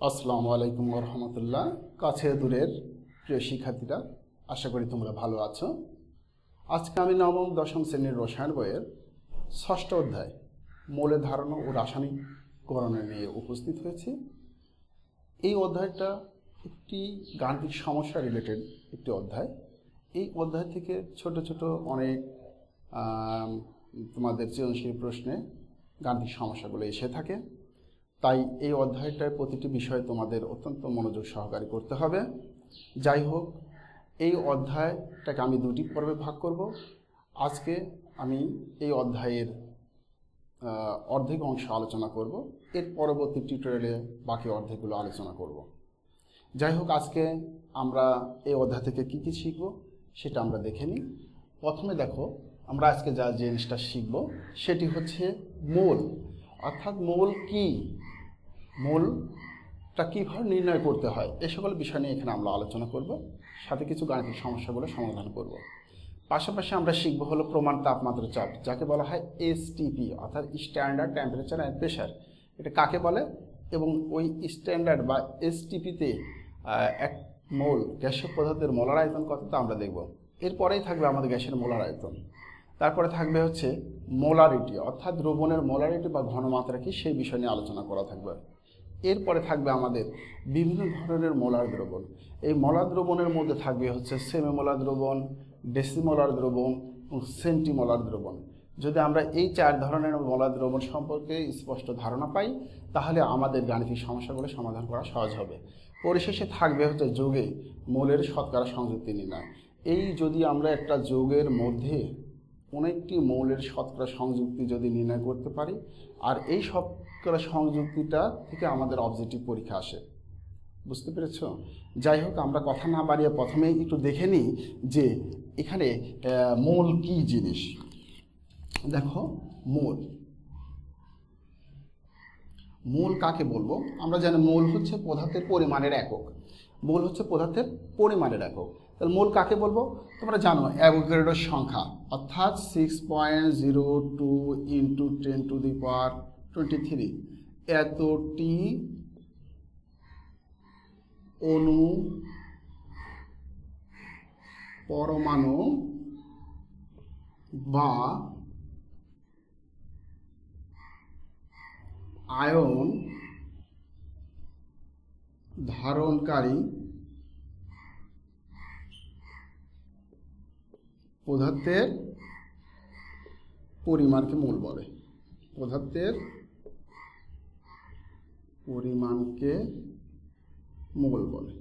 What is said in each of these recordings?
আসসালামু আলাইকুম রহমতুল্লাহ। কাছে দূরের প্রিয় শিক্ষার্থীরা, আশা করি তোমরা ভালো আছো। আজকে আমি নবম, দশম শ্রেণির রসায়ন বইয়ের ষষ্ঠ অধ্যায়, মৌলের ধারণা ও রাসায়নিক করণে নিয়ে উপস্থিত হয়েছি। এই অধ্যায়টা একটি গাণিতিক সমস্যা রিলেটেড একটি অধ্যায়। এই অধ্যায় থেকে ছোট ছোট অনেক তোমাদের সৃজনশীল প্রশ্নে গাণিতিক সমস্যাগুলো এসে থাকে। তাই এই অধ্যায়টার প্রতিটি বিষয় তোমাদের অত্যন্ত মনোযোগ সহকারে করতে হবে। যাই হোক, এই অধ্যায়টাকে আমি দুটি পর্বে ভাগ করব। আজকে আমি এই অধ্যায়ের অর্ধেক অংশ আলোচনা করব। এর পরবর্তী টিউটোরিয়ালে বাকি অর্ধেকগুলো আলোচনা করব। যাই হোক, আজকে আমরা এই অধ্যায় থেকে কী কী শিখব সেটা আমরা দেখে নিই। প্রথমে দেখো, আমরা আজকে যা জিনিসটা শিখব সেটি হচ্ছে মূল। অর্থাৎ মূল কি? মূলটা কীভাবে নির্ণয় করতে হয়, এ সকল বিষয় নিয়ে এখানে আমরা আলোচনা করব। সাথে কিছু গাণিতিক সমস্যাগুলো সমাধান করব। পাশাপাশি আমরা শিখব হলো প্রমাণ তাপমাত্রা চাপ, যাকে বলা হয় এসটিপি অর্থাৎ স্ট্যান্ডার্ড টেম্পারেচার অ্যান্ড প্রেশার এটা কাকে বলে? এবং ওই স্ট্যান্ডার্ড বা এসটিপিতে এক মোল গ্যাসীয় পদার্থের মোলার আয়তন কত তা আমরা দেখব। এরপরেই থাকবে আমাদের গ্যাসের মোলার আয়তন। তারপরে থাকবে হচ্ছে মোলারিটি, অর্থাৎ দ্রবণের মোলারিটি বা ঘনমাত্রা কি, সেই বিষয় নিয়ে আলোচনা করা থাকবে। এরপরে থাকবে আমাদের বিভিন্ন ধরনের মোলার দ্রবণ। এই মলার দ্রবণের মধ্যে থাকবে হচ্ছে সেমিমোলার দ্রবণ, ডেসিমোলার দ্রবণ এবং সেন্টিমোলার দ্রবণ। যদি আমরা এই চার ধরনের মলার দ্রবণ সম্পর্কে স্পষ্ট ধারণা পাই, তাহলে আমাদের গাণিতিক সমস্যাগুলো সমাধান করা সহজ হবে। পরিশেষে থাকবে হচ্ছে যোগে মোলের শতকরা সংযুক্তি নির্ণয়। এই যদি আমরা একটা যোগের মধ্যে কোনো একটি মৌলের শতকরা সংযুক্তি যদি নির্ণয় করতে পারি, আর এই শতকরা সংযুক্তিটা থেকে আমাদের অবজেক্টিভ পরীক্ষা আসে। বুঝতে পেরেছ? যাই হোক, আমরা কথা না বাড়িয়ে প্রথমেই একটু দেখে নিই যে এখানে মূল কি জিনিস? দেখো, মূল। মূল কাকে বলব? আমরা জানি মূল হচ্ছে পদার্থের পরিমাণের একক। মূল হচ্ছে পদার্থের পরিমাণের একক। তাহলে মূল কাকে বলব? তোমরা জানো অ্যাভোগাড্রোর সংখ্যা। অর্থাৎ six point zero two into ten to the power twenty three এতটি অণু পরমাণু বা আয়ন ধারণকারী পদার্থের পরিমাণকে মূল বলে। পদার্থের পরিমাণকে মূল বলে।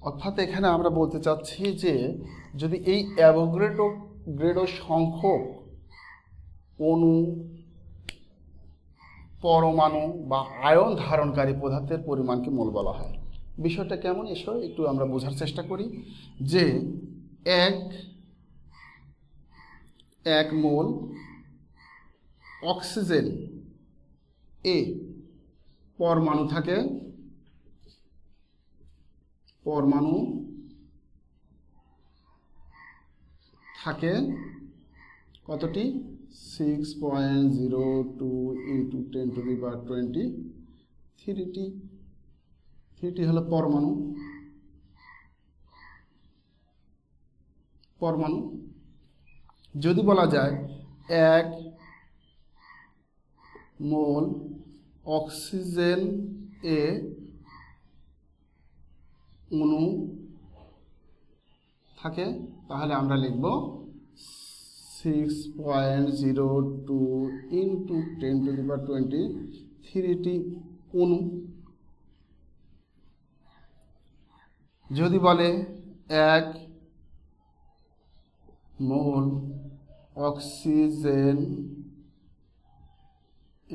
অর্থাৎ এখানে আমরা বলতে চাচ্ছি যে, যদি এই অ্যাভোগ্রেডো, গ্রেডো সংখ্যক অণু, পরমাণু বা আয়ন ধারণকারী পদার্থের পরিমাণকে মোল বলা হয়। বিষয়টা কেমন এসো, একটু আমরা বোঝার চেষ্টা করি যে, এক এক মোল অক্সিজেন, এ পরমাণু থাকে পরমাণু থাকে কতটি? Six point zero two into ten to the power twenty thirty থ্রিটি হলো পরমাণু পরমাণু। যদি বলা যায় এক মোল, অক্সিজেন এ অণু থাকে, তাহলে আমরা লিখব six point zero two into ten to the power twenty thirty অণু যদি বলে এক মোল, অক্সিজেন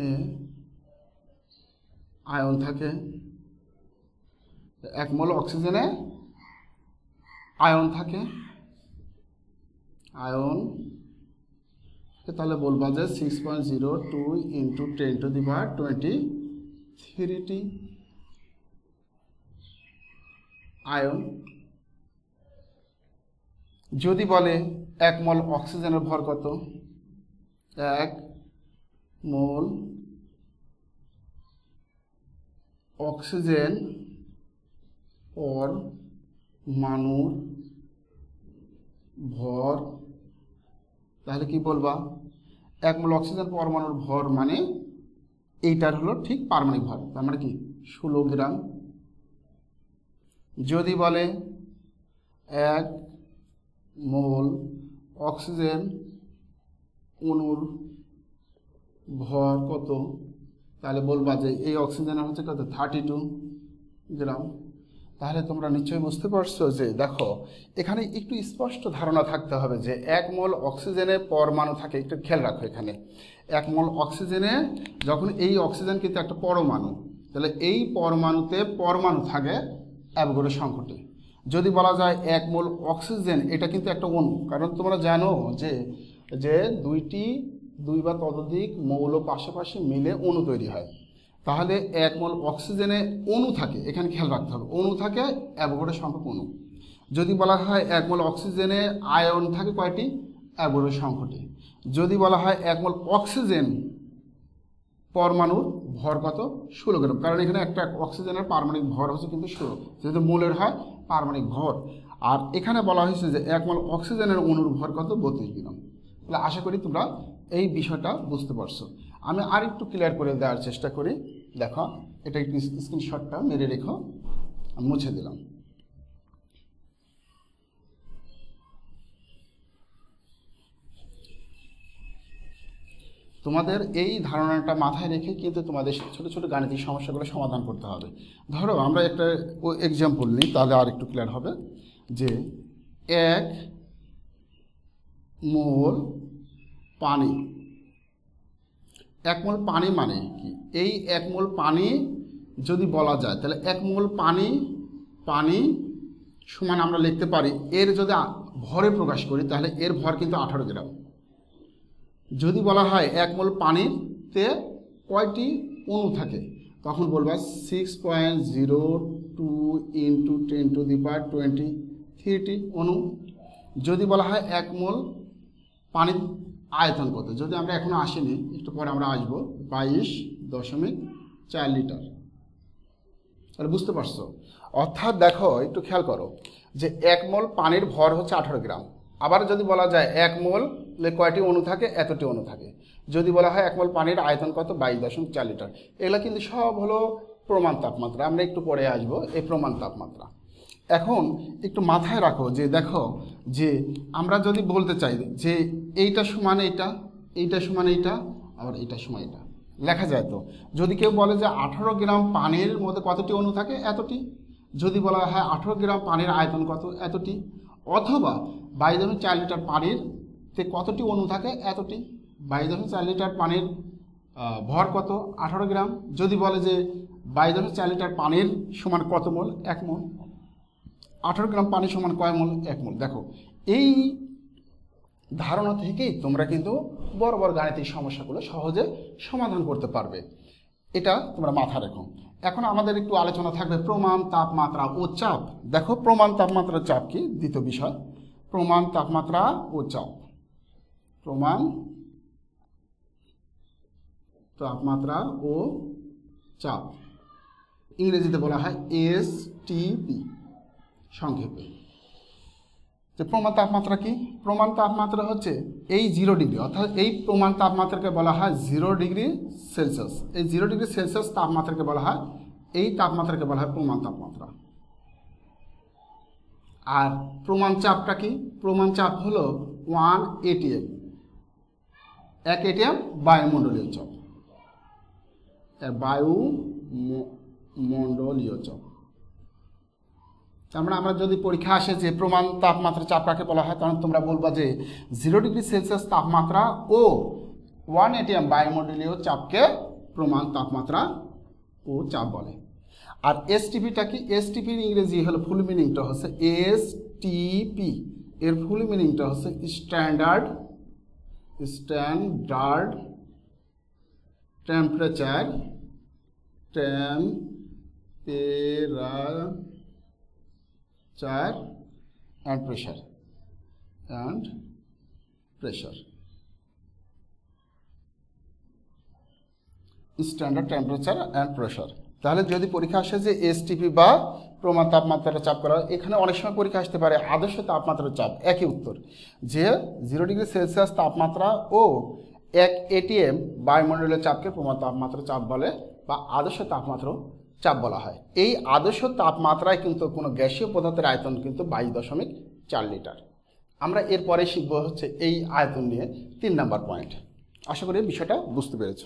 এ আয়ন থাকে। এক মোল অক্সিজেনে আয়ন থাকে। আয়ন তাহলে বলবা যে six point zero two into ten to the power twenty thirty আয়ন, যদি বলে এক মল অক্সিজেনের ভর কত? এক মোল, অক্সিজেন পরমাণুর ভর, তাহলে কি বলবা? এক মোল অক্সিজেন পরমাণুর ভর মানে এইটার হলো ঠিক পারমাণিক ভর, তার মানে কি? ষোলো গ্রাম। যদি বলে এক মোল অক্সিজেন অণুর ভর কত? তাহলে বলবা যে এই অক্সিজেনের হচ্ছে কত? থার্টি টু গ্রাম তাহলে তোমরা নিশ্চয়ই বুঝতে পারছ যে দেখো, এখানে একটু স্পষ্ট ধারণা থাকতে হবে যে এক মল অক্সিজেনে পরমাণু থাকে। একটু খেয়াল রাখো এখানে। এক মল অক্সিজেনে যখন এই অক্সিজেন কিন্তু একটা পরমাণু, তাহলে এই পরমাণুতে পরমাণু থাকে অ্যাভগোডো সংকটে। যদি বলা যায় এক মোল অক্সিজেন এটা কিন্তু একটা অণু। কারণ তোমরা জানো যে যে দুইটি দুই বা ততোধিক মৌল পাশাপাশি মিলে অণু তৈরি হয়। তাহলে এক মোল অক্সিজেনে অণু থাকে, এখানে খেয়াল রাখতে হবে। অণু থাকে অ্যাভোগাড্রো সংখ্যক অণু। যদি বলা হয় এক মোল অক্সিজেনে আয়ন থাকে কয়টি? অ্যাভোগাড্রো সংখ্যটি। যদি বলা হয় এক মোল অক্সিজেন পরমাণুর ভর কত? ষোলো গ্রাম। কারণ এখানে একটা অক্সিজেনের পারমাণিক ভর হচ্ছে কিন্তু ষোলো। যেহেতু মূলের হয় পারমাণিক ভর। আর এখানে বলা হয়েছে যে এক মোল অক্সিজেনের অণুর ভর কত? বত্রিশ গ্রাম। তাহলে আশা করি তোমরা এই বিষয়টা বুঝতে পারছ। আমি আর একটু ক্লিয়ার করে দেওয়ার চেষ্টা করি। দেখো, এটা একটু স্ক্রিনশটটা মেরে রেখো। মুছে দিলাম। তোমাদের এই ধারণাটা মাথায় রেখে কিন্তু তোমাদের ছোট ছোট গাণিতিক সমস্যাগুলো সমাধান করতে হবে। ধরো, আমরা একটা এক্সাম্পল নিই, তাহলে আর একটু ক্লিয়ার হবে। যে এক মোল পানি। এক মোল পানি মানে কি? এই এক মোল পানি যদি বলা যায়, তাহলে এক মোল পানি পানি সমান আমরা লিখতে পারি, এর যদি ভরে প্রকাশ করি, তাহলে এর ভর কিন্তু আঠারো গ্রাম। যদি বলা হয় এক মোল পানিতে কয়টি অণু থাকে, তখন বলবা six point zero two into ten to the power twenty thirty অণু। যদি বলা হয় এক মোল পানির আয়তন কত যদি আমরা এখনও আসিনি, একটু পরে আমরা আসব। বাইশ দশমিক চার লিটার। তাহলে বুঝতে পারছ? অর্থাৎ দেখো, একটু খেয়াল করো যে এক মোল পানির ভর হচ্ছে আঠারো গ্রাম। আবার যদি বলা যায় এক মোল কয়টি অণু থাকে? এতটি অণু থাকে। যদি বলা হয় এক মোল পানির আয়তন কত? বাইশ দশমিক চার লিটার। এগুলো কিন্তু সব হলো প্রমাণ তাপমাত্রা। আমরা একটু পরে আসব, এই প্রমাণ তাপমাত্রা। এখন একটু মাথায় রাখো যে দেখো যে আমরা যদি বলতে চাই যে এইটা সমান এইটা এইটা সমান এইটা, আবার এইটা সমান এটা লেখা যায় তো? যদি কেউ বলে যে আঠারো গ্রাম পানির মধ্যে কতটি অণু থাকে? এতটি। যদি বলা হয় আঠারো গ্রাম পানির আয়তন কত? এতটি। অথবা বাইশ দশমিক চার লিটার পানির তে কতটি অণু থাকে? এতটি। বাইশ দশমিক চার লিটার পানির ভর কত? আঠারো গ্রাম। যদি বলে যে বাইশ চার লিটার পানির সমান কত মোল? এক মোল। আঠারো গ্রাম পানি সমান কয় মোল? এক মোল। দেখো, এই ধারণা থেকেই তোমরা কিন্তু বড় বড় গাণিতিক সমস্যাগুলো সহজে সমাধান করতে পারবে। এটা তোমরা মাথা রেখো। এখন আমাদের একটু আলোচনা থাকবে প্রমাণ, তাপমাত্রা ও চাপ। দেখো, প্রমাণ, তাপমাত্রা, চাপ কি? দ্বিতীয় বিষয়। প্রমাণ, তাপমাত্রা ও চাপ। প্রমাণ, তাপমাত্রা ও চাপ। ইংরেজিতে বলা হয় এস টিপি সংক্ষেপে। যে প্রমাণ তাপমাত্রা কি? প্রমাণ তাপমাত্রা হচ্ছে এই জিরো ডিগ্রি অর্থাৎ এই প্রমাণ তাপমাত্রাকে বলা হয় জিরো ডিগ্রি সেলসিয়াস এই জিরো ডিগ্রি সেলসিয়াস তাপমাত্রাকে বলা হয়, এই তাপমাত্রাকে বলা হয় প্রমাণ তাপমাত্রা। আর প্রমাণ চাপটা কি? প্রমাণ চাপ হলো ওয়ান এটিএম এক এটিএম বায়ুমণ্ডলীয় চাপ। বায়ু মণ্ডলীয় চাপ। তার আমরা যদি পরীক্ষা আসে যে প্রমাণ তাপমাত্রা চাপ কাকে বলা হয় তখন তোমরা বলবা যে জিরো ডিগ্রি সেলসিয়াস তাপমাত্রা ও ওয়ান এটিএম বায়ুমণ্ডলীয় চাপকে প্রমাণ তাপমাত্রা ও চাপ বলে। আর এসটিপিটা কি? এসটিপির ইংরেজি হলো ফুল মিনিংটা হচ্ছে এসটিপি এর ফুল মিনিংটা হচ্ছে standard standard temperature temperature and pressure and pressure. Standard temperature and pressure. তাহলে যদি পরীক্ষা আসে যে এসটিপি বা প্রমাণ তাপমাত্রার চাপ করা এখানে অনেক সময় পরীক্ষা আসতে পারে আদর্শ তাপমাত্রার চাপ, একই উত্তর, যে জিরো ডিগ্রি সেলসিয়াস তাপমাত্রা ও এক এটিএম বায়ুমণ্ডলের চাপকে প্রমাণ তাপমাত্রা চাপ বলে বা আদর্শ তাপমাত্রা চাপ বলা হয়। এই আদর্শ তাপমাত্রায় কিন্তু কোনো গ্যাসীয় পদার্থের আয়তন কিন্তু বাইশ দশমিক চার লিটার। আমরা এরপরে শিখব হচ্ছে এই আয়তন নিয়ে তিন নাম্বার পয়েন্ট। আশা করি বিষয়টা বুঝতে পেরেছ।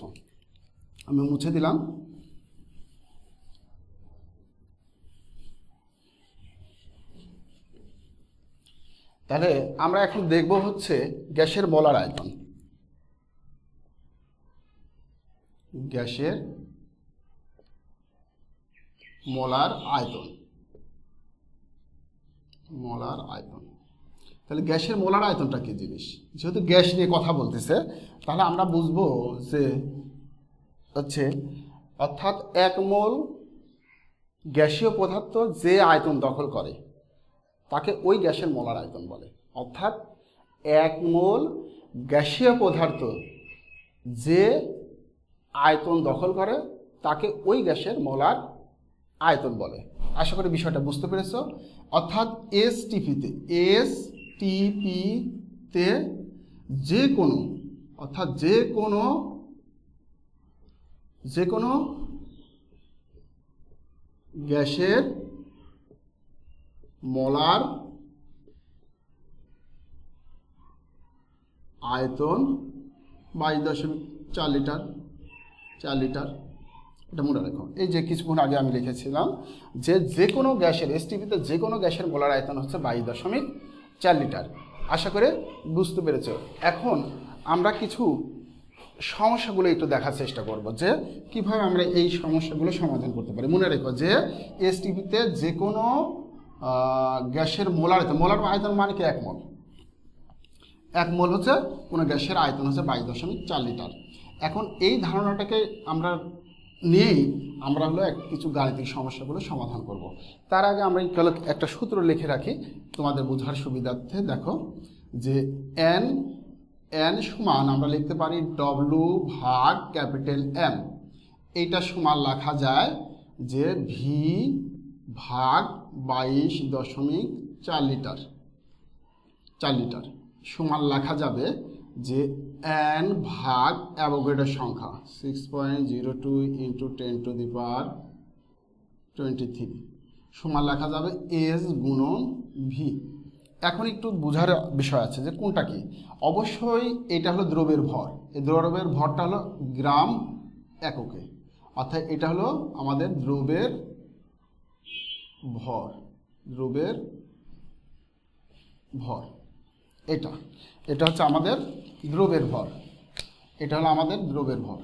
আমি মুছে দিলাম। তাহলে আমরা এখন দেখব হচ্ছে গ্যাসের মলার আয়তন। গ্যাসের মলার আয়তন। মলার আয়তন। তাহলে গ্যাসের মোলার আয়তনটা কি জিনিস? যেহেতু গ্যাস নিয়ে কথা বলতেছে, তাহলে আমরা বুঝব যে হচ্ছে, অর্থাৎ এক মোল গ্যাসীয় পদার্থ যে আয়তন দখল করে, তাকে ওই গ্যাসের মোলার আয়তন বলে। অর্থাৎ এক মোল গ্যাসীয় পদার্থ যে আয়তন দখল করে, তাকে ওই গ্যাসের মোলার আয়তন বলে। আশা করি বিষয়টা বুঝতে পেরেছ। অর্থাৎ এস টিপিতে এস টিপিতে যে কোনো, অর্থাৎ যে কোনো যে কোনো গ্যাসের মলার আয়তন বাইশ দশমিক চার লিটার চার লিটার এটা মনে রাখো এই যে কিছুক্ষণ আগে আমি লিখেছিলাম যে যে কোনো গ্যাসের এসটিভিতে যে কোনো গ্যাসের মোলার আয়তন হচ্ছে বাইশ দশমিক চার লিটার। আশা করে বুঝতে পেরেছ। এখন আমরা কিছু সমস্যাগুলো একটু দেখার চেষ্টা করব যে কীভাবে আমরা এই সমস্যাগুলো সমাধান করতে পারি। মনে রেখো যে এসটিভিতে যে কোনো গ্যাসের মোলার আয়তন মোলার আয়তন মানে কি? এক মোল। এক মোল হচ্ছে কোনো গ্যাসের আয়তন হচ্ছে বাইশ দশমিক চার লিটার। এখন এই ধারণাটাকে আমরা নিয়েই আমরা হলো এক কিছু গাণিতিক সমস্যাগুলো সমাধান করব। তার আগে আমরা একটু একটা সূত্র লিখে রাখি। তোমাদের বোঝার সুবিধার্থে দেখো যে এন এন সমান আমরা লিখতে পারি ডব্লু ভাগ ক্যাপিটাল এম এইটা সমান লেখা যায় যে ভি ভাগ বাইশ দশমিক চার লিটার। চার লিটার। সমান লেখা যাবে যে এন ভাগ অ্যাভোগেডের সংখ্যা six point zero two into ten to the power twenty three সমান লেখা যাবে এস গুণন ভি এখন একটু বোঝার বিষয় আছে যে কোনটা কি? অবশ্যই এটা হলো দ্রবের ভর। এই দ্রবের ভরটা হলো গ্রাম এককে। অর্থাৎ এটা হলো আমাদের দ্রবের ভর। দ্রবের ভর। এটা। এটা হচ্ছে আমাদের দ্রবের ভর। এটা হলো আমাদের দ্রবের ভর।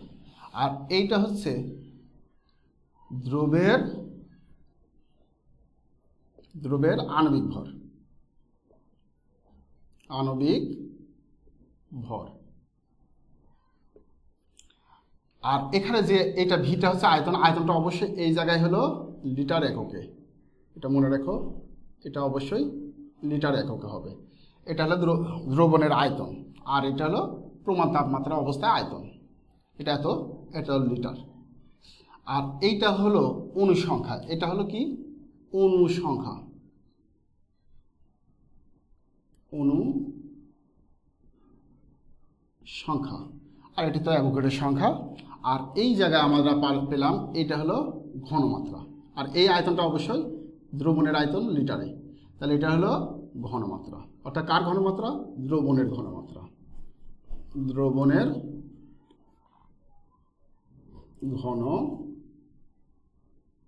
আর এইটা হচ্ছে দ্রবের দ্রবের আণবিক ভর। আণবিক ভর। আর এখানে যে এটা ভিটা হচ্ছে আয়তন, আয়তনটা অবশ্যই এই জায়গায় হলো লিটার এককে। এটা মনে রেখো, এটা অবশ্যই লিটার এককে হবে। এটা হলো দ্রবণের আয়তন, আর এটা হলো প্রমাণ তাপমাত্রা অবস্থায় আয়তন। এটা এত, এটা হলো লিটার। আর এইটা হলো অনুসংখ্যা। এটা হলো কি? অনুসংখ্যা। অনু সংখ্যা আর এটি তো অ্যাভোকেটের সংখ্যা। আর এই জায়গায় আমরা পেলাম এটা হলো ঘনমাত্রা। আর এই আয়তনটা অবশ্যই দ্রবণের আয়তন লিটারে। তাহলে এটা হলো ঘনমাত্রা। অর্থাৎ কার ঘনমাত্রা? দ্রবণের ঘনমাত্রা। দ্রবণের ঘন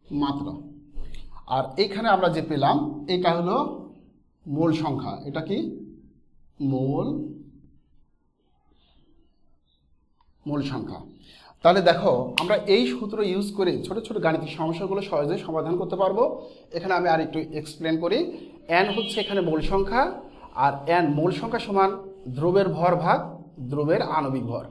মাত্রা আর এখানে আমরা যে পেলাম, এটা হলো মোল সংখ্যা। এটা কি? মোল, মূল সংখ্যা। তাহলে দেখো, আমরা এই সূত্র ইউজ করে ছোট ছোট গাণিতিক সমস্যাগুলো সহজে সমাধান করতে পারব। এখানে আমি আর একটু এক্সপ্লেন করি। এন হচ্ছে এখানে মূল সংখ্যা আর এন মূল সংখ্যা সমান দ্রবের ভর ভাগ দ্রবের আণবিক ভর।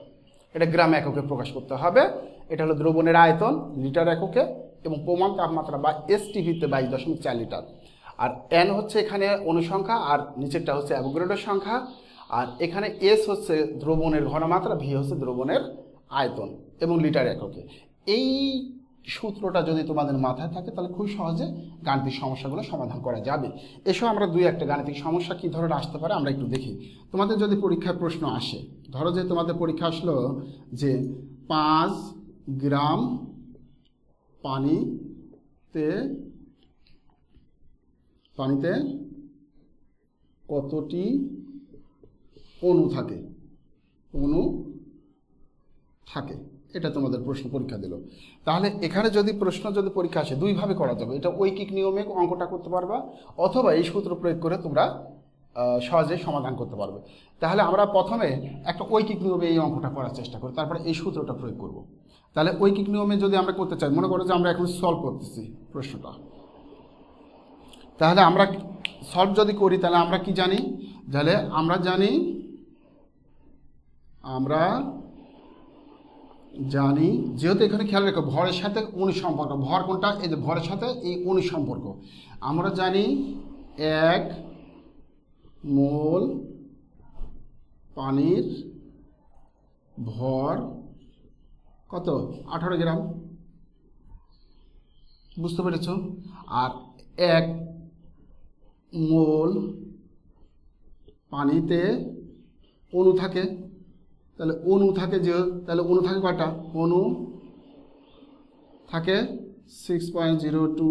এটা গ্রাম এককে প্রকাশ করতে হবে। এটা হলো দ্রবণের আয়তন লিটার এককে এবং প্রমাণ তাপমাত্রা বা এসটিভিতে বাইশ দশমিক চার লিটার। আর এন হচ্ছে এখানে অনুসংখ্যা আর নিচেরটা হচ্ছে অ্যাভোগ্রেডের সংখ্যা। আর এখানে এস হচ্ছে দ্রবণের ঘনমাত্রা ভি হচ্ছে দ্রবণের আয়তন এবং লিটার এককে। এই সূত্রটা যদি তোমাদের মাথায় থাকে, তাহলে খুব সহজে গাণিতিক সমস্যাগুলো সমাধান করা যাবে। এসব আমরা দুই একটা গাণিতিক সমস্যা কী ধরনের আসতে পারে, আমরা একটু দেখি। তোমাদের যদি পরীক্ষার প্রশ্ন আসে, ধরো যে তোমাদের পরীক্ষা আসলো যে পাঁচ গ্রাম পানিতে পানিতে কতটি অণু থাকে? অণু থাকে। এটা তোমাদের প্রশ্ন পরীক্ষা দিল। তাহলে এখানে যদি প্রশ্ন যদি পরীক্ষা আসে, দুইভাবে করা যাবে এটা ঐকিক নিয়মে অঙ্কটা করতে পারবা, অথবা এই সূত্র প্রয়োগ করে তোমরা সহজে সমাধান করতে পারবে। তাহলে আমরা প্রথমে একটা ঐকিক নিয়মে এই অঙ্কটা করার চেষ্টা করি, তারপরে এই সূত্রটা প্রয়োগ করব। তাহলে ঐকিক নিয়মে যদি আমরা করতে চাই, মনে করো যে আমরা এখন সলভ করতেছি প্রশ্নটা। তাহলে আমরা সলভ যদি করি, তাহলে আমরা কি জানি? তাহলে আমরা জানি, আমরা জানি, যেহেতু এখানে খেয়াল রেখো, ভরের সাথে উনিশ সম্পর্ক ভর কোনটা? এই যে ভরের সাথে এই উনিশ সম্পর্ক আমরা জানি এক মোল পানির ভর কত? আঠারো গ্রাম। বুঝতে পেরেছ? আর এক মোল পানিতে অণু থাকে। তাহলে অণু থাকে যে, তাহলে অণু থাকে কয়টা? অণু থাকে six point zero two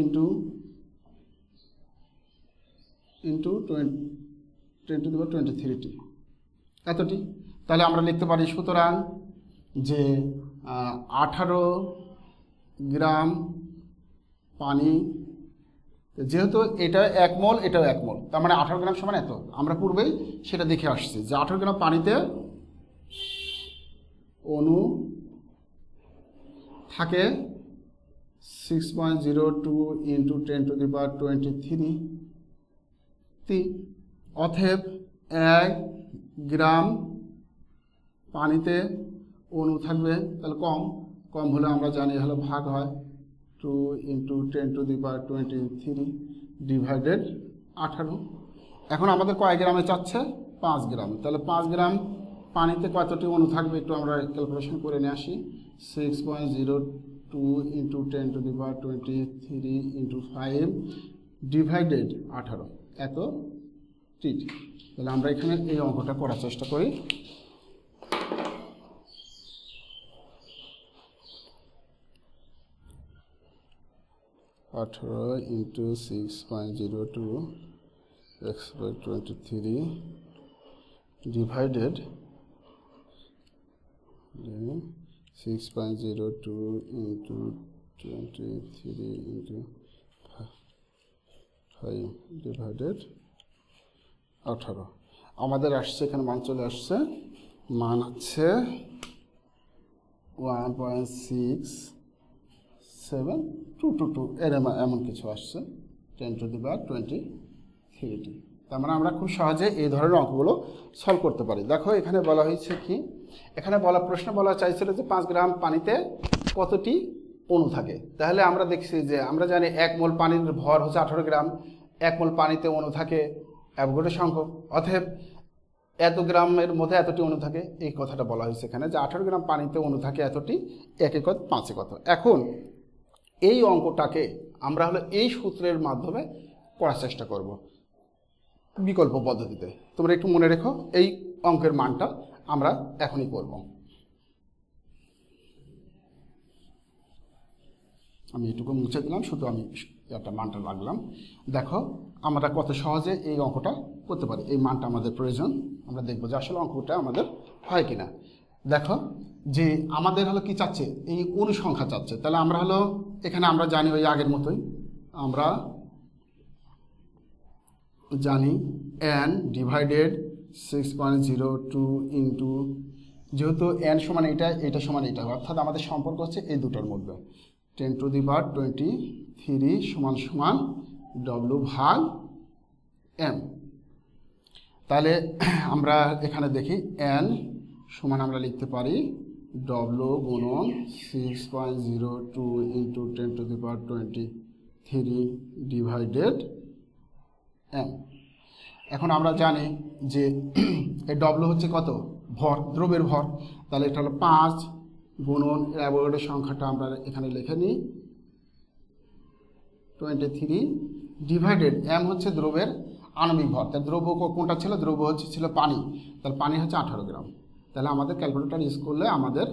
into into twenty এতটি। তাহলে আমরা লিখতে পারি সুতরাং যে আঠারো গ্রাম পানি যেহেতু এটা এক মল, এটাও এক মল। তার মানে আঠারো গ্রাম সমান এত। আমরা পূর্বেই সেটা দেখে আসছি যে আঠারো গ্রাম পানিতে অণু থাকে six point zero two into ten to the power twenty three তি অথেব এক গ্রাম পানিতে অণু থাকবে। তাহলে কম কম হলে আমরা জানি হলো ভাগ হয় two into ten to the power twenty three divided আঠারো। এখন আমাদের কয় গ্রামে চাচ্ছে? পাঁচ গ্রাম। তাহলে পাঁচ গ্রাম পানিতে কতটি অণু থাকবে একটু আমরা ক্যালকুলেশন করে নিয়ে আসি। Six point zero two into ten to the power twenty three into five divided আঠারো। এত টিট তাহলে আমরা এখানে এই অঙ্কটা করার চেষ্টা করি। আঠারো into six point zero two X by twenty three divided six point zero two into twenty three into five divided আঠারো আমাদের আসছে এখানে মান চলে আসছে মান হচ্ছে one point six seven two two two এরম এমন কিছু আসছে ten to the power twenty thirty তার মানে আমরা খুব সহজে এই ধরনের অঙ্কগুলো সলভ করতে পারি। দেখো, এখানে বলা হয়েছে কি, এখানে বলা, প্রশ্ন বলা চাইছিল যে পাঁচ গ্রাম পানিতে কতটি অণু থাকে? তাহলে আমরা দেখছি যে আমরা জানি এক মোল পানির ভর হচ্ছে আঠারো গ্রাম, এক মোল পানিতে অণু থাকে অ্যাভোগাড্রো সংখ্যক। অতএব এত গ্রামের মধ্যে এতটি অণু থাকে, এই কথাটা বলা হয়েছে এখানে যে আঠারো গ্রাম পানিতে অণু থাকে এতটি এক একত পাঁচ একত এখন এই অঙ্কটাকে আমরা হলো এই সূত্রের মাধ্যমে করার চেষ্টা করব বিকল্প পদ্ধতিতে। তোমরা একটু মনে রেখো, এই অঙ্কের মানটা আমরা এখনই করব। আমি এটুকু মুছে দিলাম, শুধু আমি একটা মানটা লাগলাম দেখো, আমরা কত সহজে এই অঙ্কটা করতে পারি। এই মানটা আমাদের প্রয়োজন। আমরা দেখব যে আসলে অঙ্কটা আমাদের হয় কিনা। দেখো যে আমাদের হলো কি চাচ্ছে? এই অনুসংখ্যা চাচ্ছে। তাহলে আমরা হলো, এখানে আমরা জানি ওই আগের মতোই, আমরা জানি N divided six point zero two into যেহেতু এন সমান এটা এটা সমান এটা অর্থাৎ আমাদের সম্পর্ক হচ্ছে এই দুটোর মধ্যে। Ten to the power twenty three সমান সমান ডব্লু ভাগ এম তাহলে আমরা এখানে দেখি এন সমান আমরা লিখতে পারি ডব্লু গুণন six point zero two into ten to the power twenty three divided M এখন আমরা জানি যে এই ডব্লু হচ্ছে কত? ভর দ্রব্যের ভর। তাহলে এটা হলো পাঁচ গুণন অ্যাভোগাড্রো সংখ্যাটা আমরা এখানে লিখে নিই। টোয়েন্টি থ্রি ডিভাইডেড এম হচ্ছে দ্রব্যের আণবিক ভর। তার দ্রব্য কোনটা ছিল? দ্রব্য হচ্ছে, ছিল পানি। তাহলে পানি হচ্ছে আঠারো গ্রাম। তাহলে আমাদের ক্যালকুলেটর ইউজ করলে আমাদের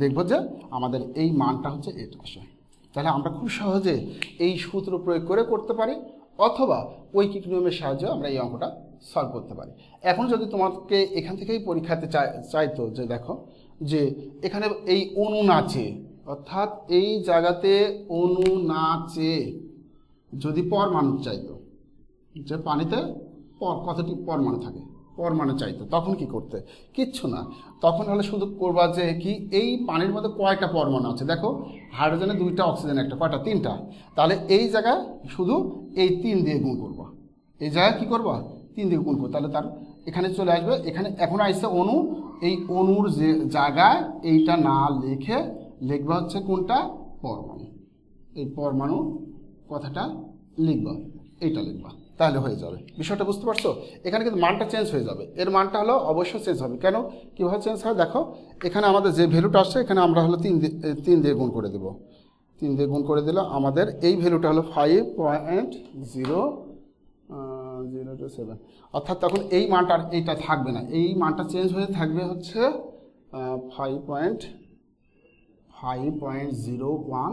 দেখব যে আমাদের এই মানটা হচ্ছে এটা আসে তাহলে আমরা খুব সহজে এই সূত্র প্রয়োগ করে করতে পারি, অথবা ঐকিক নিয়মের সাহায্যে আমরা এই অঙ্কটা সলভ করতে পারি। এখন যদি তোমাকে এখান থেকেই পরীক্ষাতে চাই, চাইতো যে দেখো, যে এখানে এই অনু নাচে, অর্থাৎ এই জায়গাতে অনু নাচে, যদি পরমাণু চাইতো, যে পানিতে পর, কতটি পরমাণু থাকে? পরমাণু চাইতো। তখন কি করতে? কিচ্ছু না। তখন হলে শুধু করবা যে কি, এই পানির মধ্যে কয়টা পরমাণু আছে। দেখো, হাইড্রোজেনে দুইটা, অক্সিজেন একটা, কয়টা? তিনটা। তাহলে এই জায়গায় শুধু এই তিন দিয়ে গুণ করবা। এই জায়গায় কি করবা? তিন দিয়ে গুণ করব। তাহলে তার এখানে চলে আসবে। এখানে এখন আসছে অণু। এই অণুর যে জায়গায় এইটা না লিখে লিখবা হচ্ছে কোনটা? পরমাণু। এই পরমাণু কথাটা লিখবা। এইটা লিখবা। তাহলে হয়ে যাবে। বিষয়টা বুঝতে পারছ? এখানে কিন্তু মানটা চেঞ্জ হয়ে যাবে। এর মানটা হলো অবশ্যই চেঞ্জ হবে। কেন? কীভাবে চেঞ্জ হয়? দেখো, এখানে আমাদের যে ভ্যালুটা আসছে, এখানে আমরা হলো তিন তিন দিয়ে গুণ করে দেবো। তিন দিয়ে গুণ করে দিলে আমাদের এই ভ্যালুটা হলো five point zero zero two seven অর্থাৎ তখন এই মানটা এইটা থাকবে না। এই মানটা চেঞ্জ হয়ে থাকবে হচ্ছে five point five point zero one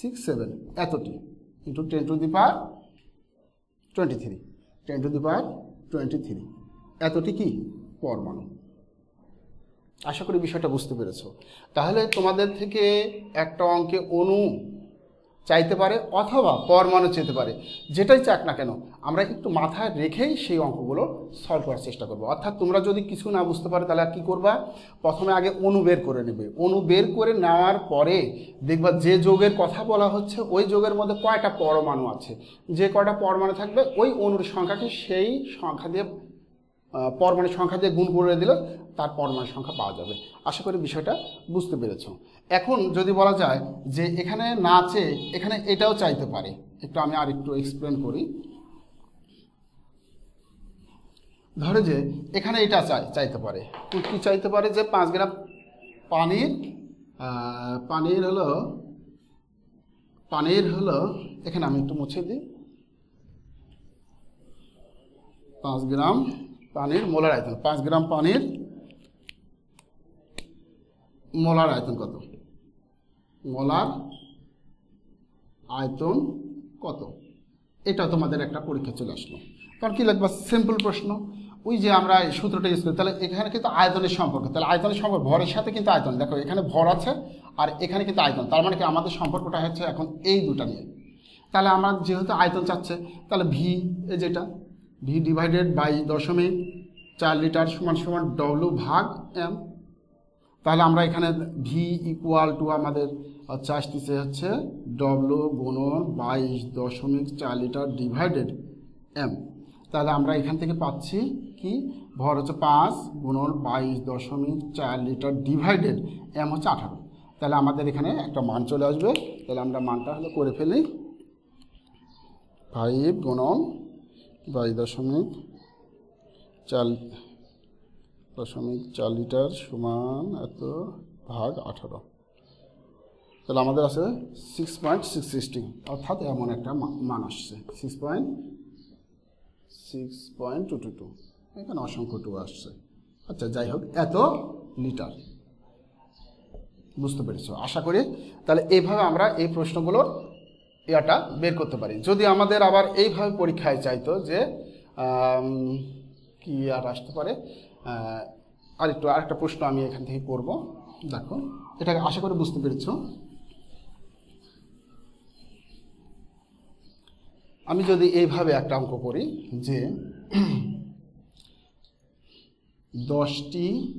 six seven এতটি। Into ten to the power twenty three ten to the power twenty three এতটি কি? পরমাণু। আশা করি বিষয়টা বুঝতে পেরেছ। তাহলে তোমাদের থেকে একটা অঙ্কে অণু চাইতে পারে অথবা পরমাণু চেতে পারে যেটাই চাক না কেন আমরা একটু মাথায় রেখেই সেই অঙ্কগুলো সলভ করার চেষ্টা করব। অর্থাৎ তোমরা যদি কিছু না বুঝতে পারো তাহলে কি করবা? প্রথমে আগে অণু বের করে নেবে। অণু বের করে নেওয়ার পরে দেখবা যে যোগের কথা বলা হচ্ছে ওই যোগের মধ্যে কয়টা পরমাণু আছে? যে কয়টা পরমাণু থাকবে ওই অণুর সংখ্যাকে সেই সংখ্যা দিয়ে আহ, পরমাণুর সংখ্যা দিয়ে গুণ করে দিলে তার পরমাণুর সংখ্যা পাওয়া যাবে। আশা করি বিষয়টা বুঝতে পেরেছ। এখন যদি বলা যায় যে এখানে নাচে এখানে এটাও চাইতে পারে। একটু আমি আর একটু এক্সপ্লেন করি। ধরে যে এখানে এটা চাই, চাইতে পারে। কি চাইতে পারে যে পাঁচ গ্রাম পানির পানির হলো পানির হলো, এখানে আমি একটু মুছে দিই। পাঁচ গ্রাম পানির মোলার আয়তন, পাঁচ গ্রাম পানির মোলার আয়তন কত? মোলার আয়তন কত? এটা তোমাদের একটা পরীক্ষা চলে আসলো। কারণ কী লাগবে? সিম্পল প্রশ্ন। ওই যে আমরা এই সূত্রটা ইউজ করি, তাহলে এখানে কিন্তু আয়তনের সম্পর্ক। তাহলে আয়তনের সম্পর্ক, ভরের সাথে কিন্তু আয়তন। দেখো, এখানে ভর আছে আর এখানে কিন্তু আয়তন। তার মানে কি আমাদের সম্পর্কটা হচ্ছে এখন এই দুটা নিয়ে। তাহলে আমরা যেহেতু আয়তন চাচ্ছে, তাহলে ভি এ যেটা ভি ডিভাইডেড বাই দশমিক চার লিটার সমান সমান ডব্লু ভাগ এম তাহলে আমরা এখানে ভি ইকুয়াল টু আমাদের হচ্ছে আসতেছে হচ্ছে ডব্লু গুণন বাইশ দশমিক চার লিটার ডিভাইডেড এম তাহলে আমরা এখান থেকে পাচ্ছি কি? ভর হচ্ছে পাঁচ গুণন বাইশ দশমিক চার লিটার ডিভাইডেড এম হচ্ছে আঠারো। তাহলে আমাদের এখানে একটা মান চলে আসবে। তাহলে আমরা মানটা হলে করে ফেলি। ফাইভ গুণন বাইশ দশমিক চার দশমিক চার লিটার সমান এত ভাগ আঠারো। তাহলে আমাদের আছে সিক্স পয়েন্ট সিক্স সিক্সটি অর্থাৎ এমন একটা মান আসছে। Six point six point two two two এখানে অসংখ্য টু আসছে। আচ্ছা যাই হোক, এত লিটার। বুঝতে পেরেছ? আশা করি তাহলে এইভাবে আমরা এই প্রশ্নগুলোর ইয়াটা বের করতে পারি। যদি আমাদের আবার এইভাবে পরীক্ষায় চাইতো যে কি আর আসতে পারে? আরেকটু, আরেকটা প্রশ্ন আমি এখান থেকে করব। দেখো এটা আশা করি বুঝতে পেরেছ? আমি যদি এইভাবে একটা অঙ্ক করি যে দশটি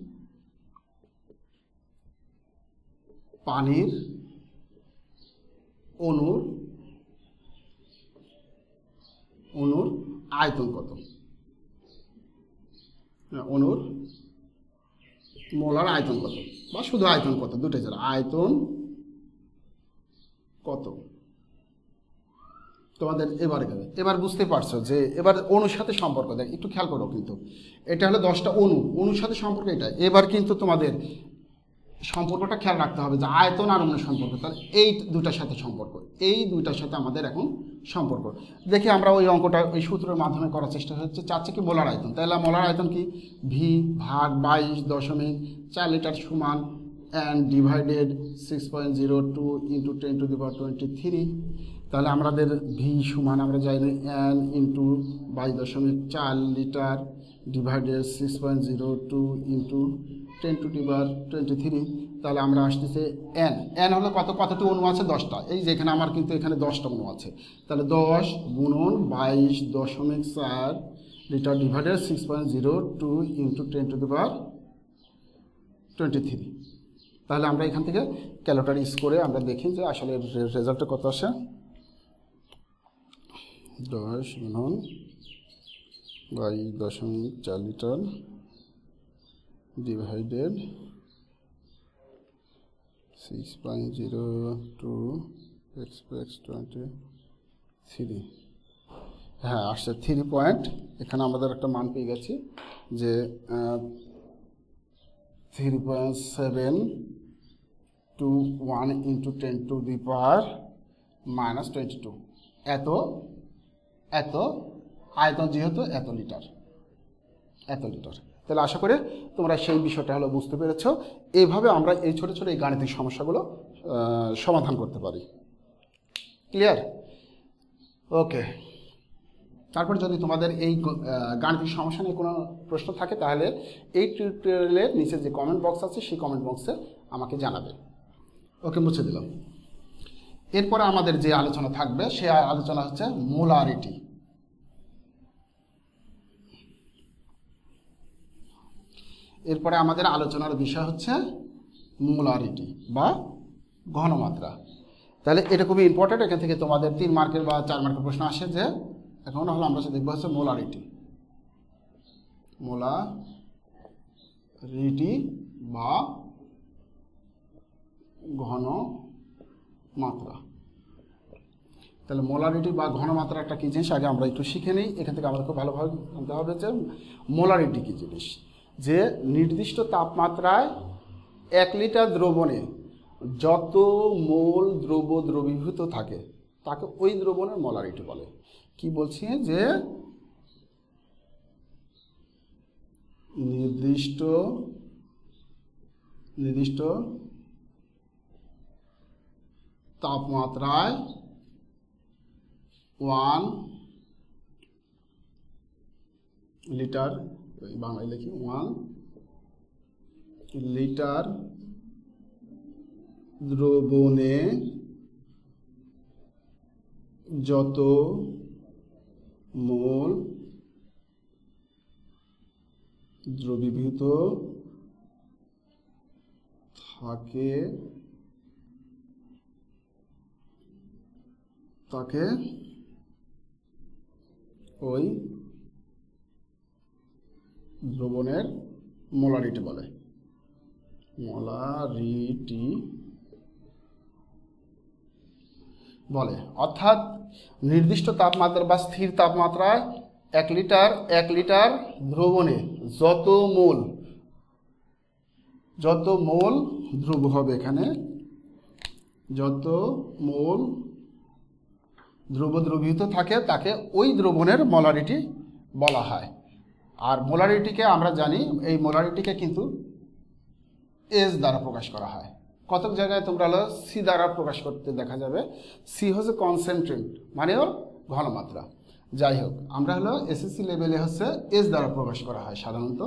পানির অণুর অণুর আয়তন কত? অণুর মোলার আয়তন কত? বা শুধু আয়তন কত? দুটোই ছাড়া আয়তন কত? তোমাদের এবার গেলে। এবার বুঝতে পারছ যে এবার অনুর সাথে সম্পর্ক। দেখ, একটু খেয়াল করো কিন্তু। এটা হলো দশটা অনু। অনুর সাথে সম্পর্ক এটা। এবার কিন্তু তোমাদের সম্পর্কটা খেয়াল রাখতে হবে যে আয়তন আর অন্য সম্পর্ক, তাহলে এই দুটার সাথে সম্পর্ক, এই দুইটার সাথে আমাদের এখন সম্পর্ক। দেখি আমরা ওই অঙ্কটা ওই সূত্রের মাধ্যমে করার চেষ্টা হচ্ছে চাচ্ছে কি মোলার আয়তন? তাহলে মোলার আয়তন কি? ভি ভাগ বাইশ দশমিক চার লিটার সমান and divided six point zero two into ten to the power twenty three তাহলে আমাদের ভি সমান আমরা জানি এন ইন্টু বাইশ দশমিক চার litre divided six point zero two into ten to the power twenty three তাহলে আমরা আসতেছে এন এন হলো কত? কতটি অণু আছে? দশটা। এই যে এখানে আমার কিন্তু এখানে দশটা অণু আছে। তাহলে দশ গুণন বাইশ দশমিক চার litre divided six point zero two into ten to the power twenty three তাহলে আমরা এখান থেকে ক্যালোটার ইউজ করে আমরা দেখি যে আসলে রেজাল্টটা কত আসে? দশ গুণন বাইশ দশমিক চার litre to X X twenty three হ্যাঁ আসছে থ্রি পয়েন্ট এখানে আমাদের একটা মান পেয়ে গেছি যে three point seven two one into ten to the power minus twenty two এত এত, আয়তন যেহেতু এত লিটার এত লিটার। তাহলে আশা করে তোমরা সেই বিষয়টা হলো বুঝতে পেরেছ। এইভাবে আমরা এই ছোটো ছোটো এই গাণিতিক সমস্যাগুলো সমাধান করতে পারি। ক্লিয়ার ওকে তারপর যদি তোমাদের এই গাণিতিক সমস্যা নিয়ে কোনো প্রশ্ন থাকে, তাহলে এই টিউটোরিয়ালের নিচে যে কমেন্ট বক্স আছে, সেই কমেন্ট বক্সে আমাকে জানাবে। ওকে মুছে দিলাম। এরপরে আমাদের যে আলোচনা থাকবে, সে আলোচনা হচ্ছে মোলারিটি। এরপরে আমাদের আলোচনার বিষয় হচ্ছে মোলারিটি বা ঘনমাত্রা। তাহলে এটা খুবই ইম্পর্ট্যান্ট এখান থেকে তোমাদের তিন মার্কের বা চার মার্কের প্রশ্ন আসে যে, এখন হলো আমরা দেখব হচ্ছে মোলারিটি। মোলারিটি বা ঘন মাত্রা তাহলে মোলারিটি বা ঘনমাত্রা একটা কী জিনিস, আগে আমরা একটু শিখে নিই। এখান থেকে আমাদের খুব ভালোভাবে জানতে হবে যে মোলারিটি কী জিনিস। যে নির্দিষ্ট তাপমাত্রায় এক লিটার দ্রবণে যত মোল দ্রব দ্রবীভূত থাকে, তাকে ওই দ্রবণের মোলারিটি বলে। কি বলছি? যে নির্দিষ্ট নির্দিষ্ট তাপমাত্রায় ওয়ান লিটার বাংলায় লিখি ওয়ান লিটার দ্রবণে যত মোল দ্রবীভূত থাকে তাকে ওই দ্রবণের মোলারিটি বলে। মোলারিটি বলে। অর্থাৎ নির্দিষ্ট তাপমাত্রা বা স্থির তাপমাত্রায় এক লিটার এক লিটার দ্রবণে যত মোল যত মোল ধ্রুব হবে এখানে, যত মোল ধ্রুব দ্রবীভূত থাকে, তাকে ওই দ্রবণের মলারিটি বলা হয়। আর মোলারিটিকে আমরা জানি, এই মোলারিটিকে কিন্তু এস দ্বারা প্রকাশ করা হয়। কতক জায়গায় তোমরা হলো সি দ্বারা প্রকাশ করতে দেখা যাবে। সি হচ্ছে কনসেন্ট্রেট মানে ওর ঘনমাত্রা। যাই হোক, আমরা হলো এসএসসি লেভেলে হচ্ছে এস দ্বারা প্রকাশ করা হয় সাধারণত।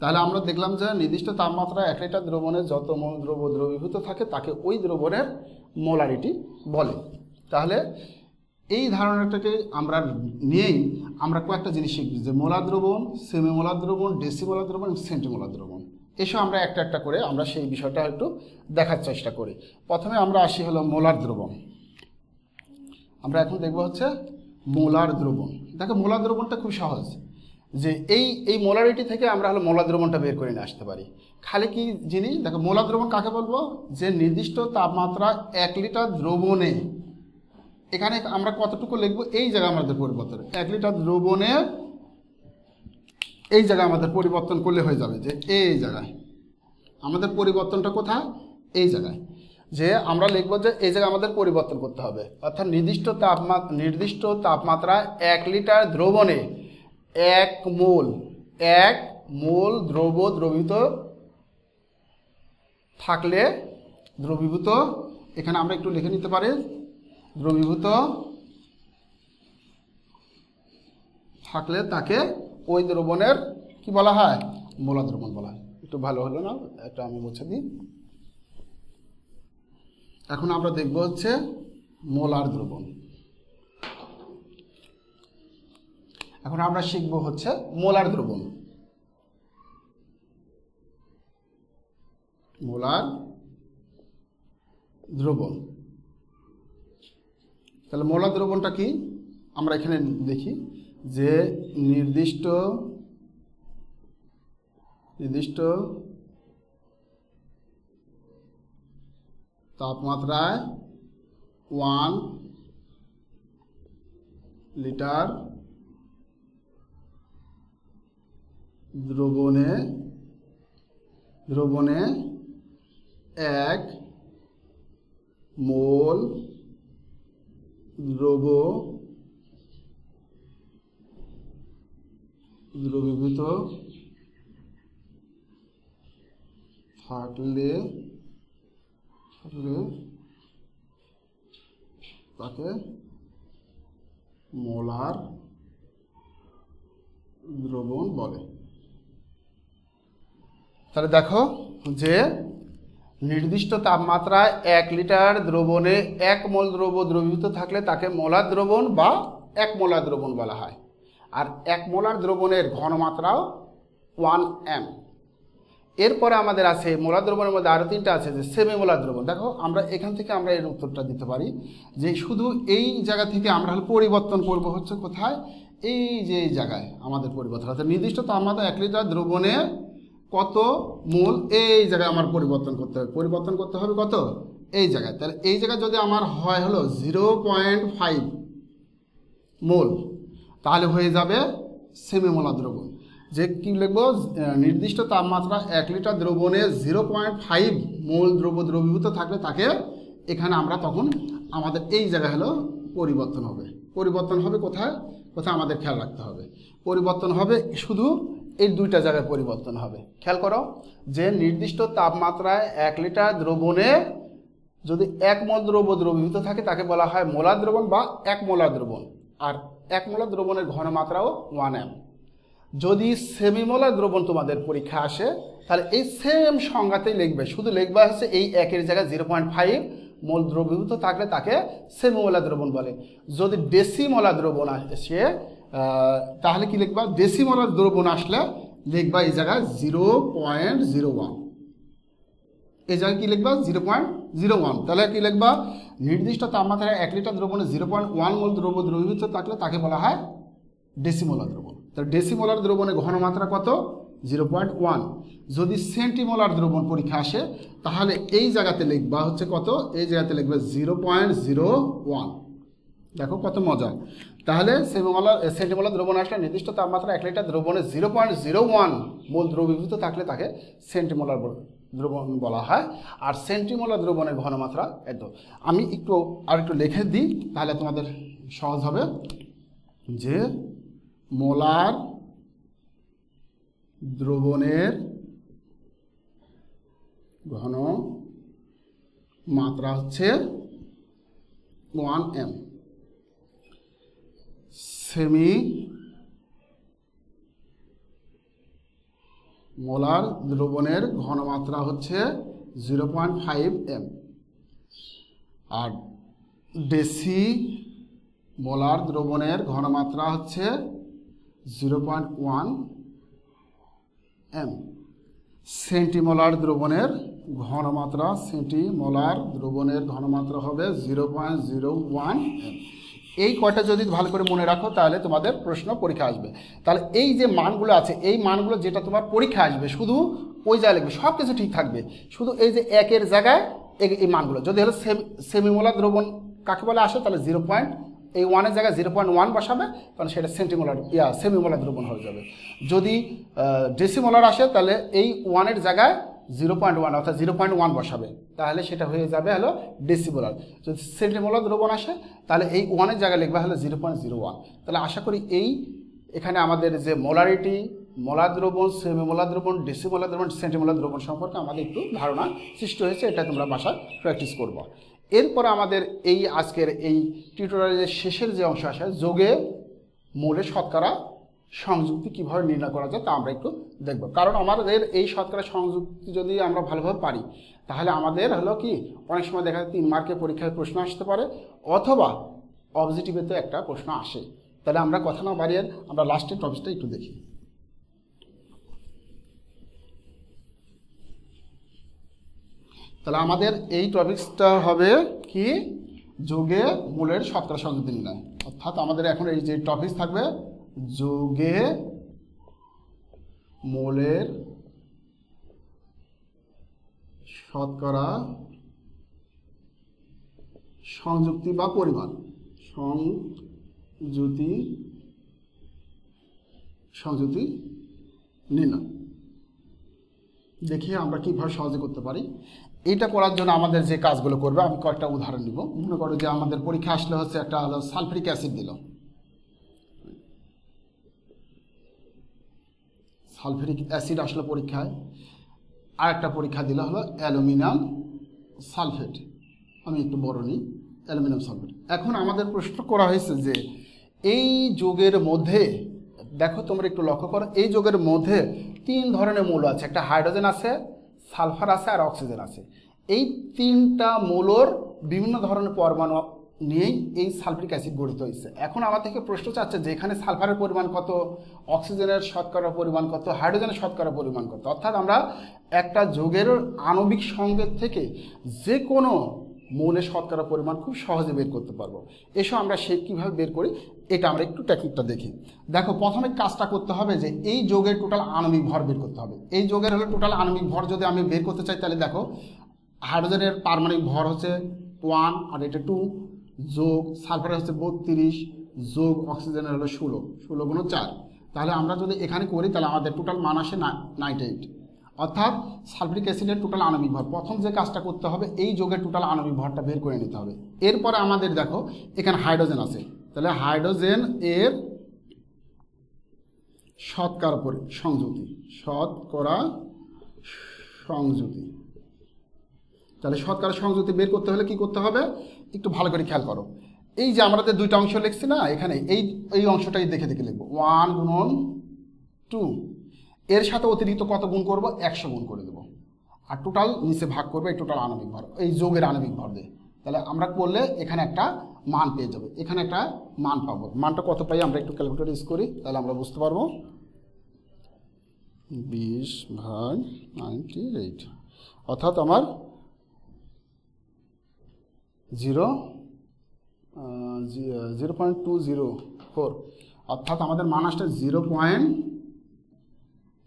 তাহলে আমরা দেখলাম যে নির্দিষ্ট তাপমাত্রা এক লিটার দ্রবণে যত মোল দ্রব্য দ্রবীভূত থাকে, তাকে ওই দ্রবণের মোলারিটি বলে। তাহলে এই ধারণাটাকে আমরা নিয়েই আমরা কয়েকটা জিনিস শিখব, যে মোলা দ্রবণ সেমি মোলা দ্রবণ ডেসিমোলা দ্রবণ এবং সেন্টিমোলা দ্রবণ। এসব আমরা একটা একটা করে আমরা সেই বিষয়টা একটু দেখার চেষ্টা করি। প্রথমে আমরা আসি হলো মোলার দ্রবণ। আমরা এখন দেখব হচ্ছে মোলার দ্রবণ। দেখো, মোলার দ্রবণটা খুব সহজ। যে এই এই মোলারিটি থেকে আমরা হলো মোলা দ্রবণটা বের করে নিয়ে আসতে পারি। খালি কি জিনিস? দেখো মোলা দ্রবণ কাকে বলব? যে নির্দিষ্ট তাপমাত্রা এক লিটার দ্রবণে এখানে আমরা কতটুকু লিখব? এই জায়গায় আমাদের পরিবর্তন। এক লিটার দ্রবণে এই জায়গায় আমাদের পরিবর্তন করলে হয়ে যাবে যে এই জায়গায়। আমাদের পরিবর্তনটা কোথায়? এই জায়গায়। যে আমরা লিখব যে এই জায়গায় আমাদের পরিবর্তন করতে হবে। অর্থাৎ নির্দিষ্ট তাপমাত্রা নির্দিষ্ট তাপমাত্রা এক লিটার দ্রবণে এক মোল এক মোল দ্রব দ্রবীভূত থাকলে দ্রবীভূত, এখানে আমরা একটু লিখে নিতে পারি। দ্রবীভূত থাকলে তাকে ওই দ্রবণের কি বলা হয়? মোলা দ্রবণ বলা হয়। একটু ভালো হলো না? এটা আমি মুছে দিই। এখন আমরা দেখব হচ্ছে মোলার দ্রবণ। এখন আমরা শিখব হচ্ছে মোলার দ্রবণ। মোলার দ্রবণ। তাহলে মোলার দ্রবণটা কি? আমরা এখানে দেখি যে নির্দিষ্ট নির্দিষ্ট তাপমাত্রায় ওয়ান লিটার দ্রবণে দ্রবণে এক মোল দ্রব দ্রবীভূত থাকলে থাকলে তাকে মোলার দ্রবণ বলে। তাহলে দেখো যে নির্দিষ্ট তাপমাত্রায় এক লিটার দ্রবণে এক মোল দ্রব দ্রবীভূত থাকলে তাকে মোলার দ্রবণ বা এক মোলার দ্রবণ বলা হয়। আর এক মোলার দ্রবণের ঘনমাত্রাও ওয়ান এম। এরপরে আমাদের আছে মোলার দ্রবণের মধ্যে আরও তিনটা আছে যে সেমি মোলার দ্রবণ। দেখো, আমরা এখান থেকে আমরা এর উত্তরটা দিতে পারি যে শুধু এই জায়গা থেকে আমরা হল পরিবর্তন করব হচ্ছে কোথায়? এই যে জায়গায় আমাদের পরিবর্তন। অর্থাৎ নির্দিষ্ট তাপমাত্রা এক লিটার দ্রবণে কত মূল? এই জায়গায় আমার পরিবর্তন করতে হবে। পরিবর্তন করতে হবে কত? এই জায়গায়। তাহলে এই জায়গায় যদি আমার হয় হলো জিরো পয়েন্ট ফাইভ মোল, তাহলে হয়ে যাবে সেমিমোলা দ্রবণ। যে কি লিখব? নির্দিষ্ট তাপমাত্রা এক লিটার দ্রবণে জিরো পয়েন্ট ফাইভ মোল দ্রব দ্রবীভূত থাকলে তাকে এখানে আমরা তখন আমাদের এই জায়গায় হলো পরিবর্তন হবে। পরিবর্তন হবে কোথায়? কোথায় আমাদের খেয়াল রাখতে হবে। পরিবর্তন হবে শুধু এই দুইটা জায়গায় পরিবর্তন হবে। খেয়াল করো যে নির্দিষ্ট তাপমাত্রায় এক লিটার দ্রবণে যদি এক মল দ্রব্য দ্রবীভূত থাকে, তাকে বলা হয় মোলার দ্রবণ বা এক মোলার দ্রবণ। আর এক মোলার দ্রবণের ঘনমাত্রাও ওয়ান এম। যদি সেমিমোলার দ্রবণ তোমাদের পরীক্ষা আসে, তাহলে এই সেম সংজ্ঞাতেই লিখবে। শুধু লিখবে হচ্ছে এই একের জায়গায় জিরো পয়েন্ট ফাইভ মোল দ্রবীভূত থাকলে তাকে সেমিমোলা দ্রবণ বলে। যদি ডেসিমোলা দ্রবণ আসে তাহলে কি লিখবা? ডেসিমোলার দ্রবণ আসলে লিখবা এই জায়গায় জিরো পয়েন্ট জিরো ওয়ান এই জায়গায় কি লিখবা? জিরো পয়েন্ট জিরো ওয়ান তাহলে কি লিখবা? নির্দিষ্ট তাপমাত্রায় এক লিটার দ্রবণে জিরো পয়েন্ট ওয়ান মোল দ্রব দ্রবীভূত থাকলে তাকে বলা হয় ডেসিমোলার দ্রবণ। তাহলে ডেসিমোলার দ্রবণের ঘনমাত্রা কত? জিরো পয়েন্ট ওয়ান যদি সেন্টিমোলার দ্রবণ পরীক্ষা আসে, তাহলে এই জায়গাতে লিখবা হচ্ছে কত? এই জায়গাতে লিখবে জিরো পয়েন্ট জিরো ওয়ান দেখো কত মজা। তাহলে সেমিমোলার সেন্টিমোলার দ্রবণ আসলে নির্দিষ্ট তাপমাত্রা এক লিটার দ্রবণে জিরো পয়েন্ট জিরো ওয়ান মূল দ্রবীভূত থাকলে তাকে সেন্টিমোলার দ্রবণ বলা হয়। আর সেন্টিমোলার দ্রবণের ঘনমাত্রা এত। আমি একটু আর একটু লিখে দিই, তাহলে তোমাদের সহজ হবে যে মোলার দ্রবণের ঘন মাত্রা হচ্ছে ওয়ান এম সেমি মোলার দ্রবণের ঘনমাত্রা হচ্ছে জিরো পয়েন্ট ফাইভ এম। আর ডেসি মোলার দ্রবণের ঘনমাত্রা হচ্ছে zero point one M. Centimolar দ্রবণের ঘনমাত্রা, সেন্টিমোলার দ্রবণের ঘনমাত্রা হবে zero point zero one M. এই কয়টা যদি ভালো করে মনে রাখো, তাহলে তোমাদের প্রশ্ন পরীক্ষা আসবে। তাহলে এই যে মানগুলো আছে, এই মানগুলো যেটা তোমার পরীক্ষা আসবে, শুধু ওই জায়গায় লিখবে, সব কিছু ঠিক থাকবে। শুধু এই যে একের জায়গায় এই মানগুলো। যদি হলো সেমিমোলা দ্রবণ কাকে বলে আসে, তাহলে জিরো পয়েন্ট এই ওয়ানের জায়গায় জিরো পয়েন্ট ওয়ান বসাবে, তাহলে সেটা সেন্টিমোলার ইয়া সেমিমোলার দ্রবণ হয়ে যাবে। যদি ডেসিমোলার আসে, তাহলে এই ওয়ানের জায়গায় জিরো পয়েন্ট ওয়ান অর্থাৎ জিরো পয়েন্ট ওয়ান বসাবে। তাহলে সেটা হয়ে যাবে হলো ডেসিমোলার যদি সেন্টিমোলার দ্রবণ আসে, তাহলে এই ওয়ানের জায়গায় লিখবে হলো জিরো পয়েন্ট জিরো ওয়ান তাহলে আশা করি এই, এখানে আমাদের যে মোলারিটি মোলার দ্রবণ সেমিমোলার দ্রবণ ডেসিমোলার দ্রবণ সেন্টিমোলার দ্রবণ সম্পর্কে আমাদের একটু ধারণা সৃষ্টি হয়েছে, এটা তোমরা বাসায় প্র্যাকটিস করব। এরপর আমাদের এই আজকের এই টিউটোরিয়ালের শেষের যে অংশ আসে যোগে মূলে শতকরা সংযুক্তি কীভাবে নির্ণয় করা যায় তা আমরা একটু দেখব। কারণ আমাদের এই শতকরা সংযুক্তি যদি আমরা ভালোভাবে পারি, তাহলে আমাদের হলো কি, অনেক সময় দেখা যায় তিন মার্কের পরীক্ষায় প্রশ্ন আসতে পারে, অথবা অবজেক্টিভেতে একটা প্রশ্ন আসে। তাহলে আমরা কথা না বাড়িয়ে আমরা লাস্টের টপিকটা একটু দেখি। তাহলে আমাদের এই টপিক্সটা হবে কি? যোগে মূলের শতকরা সংযুক্তি নির্ণয়। অর্থাৎ আমাদের এখন এই যে টপিক থাকবে, যোগে মূলের শতকরা সংযুক্তি বা পরিমাণ, সংযুতি সংযুতি নির্ণয়। দেখি আমরা কীভাবে সহজে করতে পারি। এটা করার জন্য আমাদের যে কাজগুলো করবে, আমি কয়েকটা উদাহরণ নিব। মনে করো যে আমাদের পরীক্ষা আসলে হচ্ছে একটা হলো সালফারিক অ্যাসিড দিল। সালফারিক অ্যাসিড আসলো পরীক্ষায়। আর একটা পরীক্ষা দিল হলো অ্যালুমিনিয়াম সালফেট। আমি একটু বড় নিই, অ্যালুমিনিয়াম সালফেট। এখন আমাদের প্রশ্ন করা হয়েছে যে এই যোগের মধ্যে, দেখো তোমরা একটু লক্ষ্য করো, এই যোগের মধ্যে তিন ধরনের মৌল আছে। একটা হাইড্রোজেন আছে সালফার আছে আর অক্সিজেন আছে। এই তিনটা মৌলর বিভিন্ন ধরনের পরমাণু নিয়েই এই সালফারিক অ্যাসিড গঠিত হয়েছে। এখন আমার থেকে প্রশ্ন চাচ্ছে যে এখানে সালফারের পরিমাণ কত, অক্সিজেনের শতকরা পরিমাণ কত, হাইড্রোজেনের শতকরা পরিমাণ কত, অর্থাৎ আমরা একটা যোগের আণবিক সংকেত থেকে যে কোনো মৌলের শতকরা পরিমাণ খুব সহজে বের করতে পারব। এসব আমরা সে কীভাবে বের করি, এটা আমরা একটু টেকনিকটা দেখি। দেখো, প্রথমে কাজটা করতে হবে যে এই যোগের টোটাল আণবিক ভর বের করতে হবে। এই যোগের হলে টোটাল আণবিক ভর যদি আমি বের করতে চাই, তাহলে দেখো হাইড্রোজেনের পারমাণবিক ভর হচ্ছে ওয়ান আর এটা টু যোগ সালফারের হচ্ছে বত্রিশ, যোগ অক্সিজেনের হলো ষোলো ষোলো গুণ চার। তাহলে আমরা যদি এখানে করি, তাহলে আমাদের টোটাল মান আসে নাইনটি এইট অর্থাৎ সালফিক অ্যাসিডের টোটাল আণবিক ভর। প্রথম যে কাজটা করতে হবে, এই যোগের টোটাল আণবিক ভরটা বের করে নিতে হবে। এরপরে আমাদের দেখো, এখানে হাইড্রোজেন আছে। তাহলে হাইড্রোজেন এর শতকরা পরি সংযুতি শতকরা সংযুতি তাহলে শতকরা সংযুতি বের করতে হলে কি করতে হবে? একটু ভালো করে খেয়াল করো। এই যে আমরা যে দুইটা অংশ লিখছি না, এখানে এই এই অংশটাই দেখে দেখে লিখব। ওয়ান গুণন টু। এর সাথে অতিরিক্ত কত গুণ করব? একশো গুণ করে দেবো। আর টোটাল নিচে ভাগ করবে টোটাল আণবিক ভর, এই যোগের আণবিক ভর দিয়ে। তাহলে আমরা করলে এখানে একটা মান পেয়ে যাবে। এখানে একটা মান পাবো। মানটা কত পাই আমরা একটু ক্যালকুলেটর ইউজ করি, তাহলে আমরা বুঝতে পারব। বিশ ভাগ নাইনটি এইট। অর্থাৎ আমার zero zero point two zero four. অর্থাৎ আমাদের মান আসছে জিরো পয়েন্ট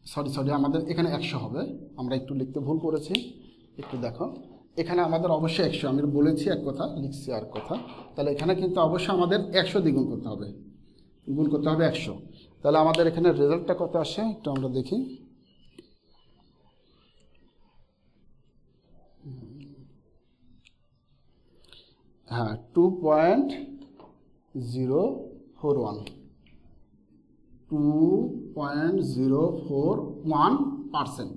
সরি সরি আমাদের এখানে একশো হবে। আমরা একটু লিখতে ভুল করেছি। একটু দেখো। এখানে আমাদের অবশ্যই একশো। আমি বলেছি এক কথা, লিখছি আর কথা। তাহলে এখানে কিন্তু অবশ্যই আমাদের একশো দ্বিগুণ করতে হবে। গুণ করতে হবে একশো। তাহলে আমাদের এখানে রেজাল্টটা কত আসে? একটু আমরা দেখি। হ্যাঁ two point zero four one two point zero four one percent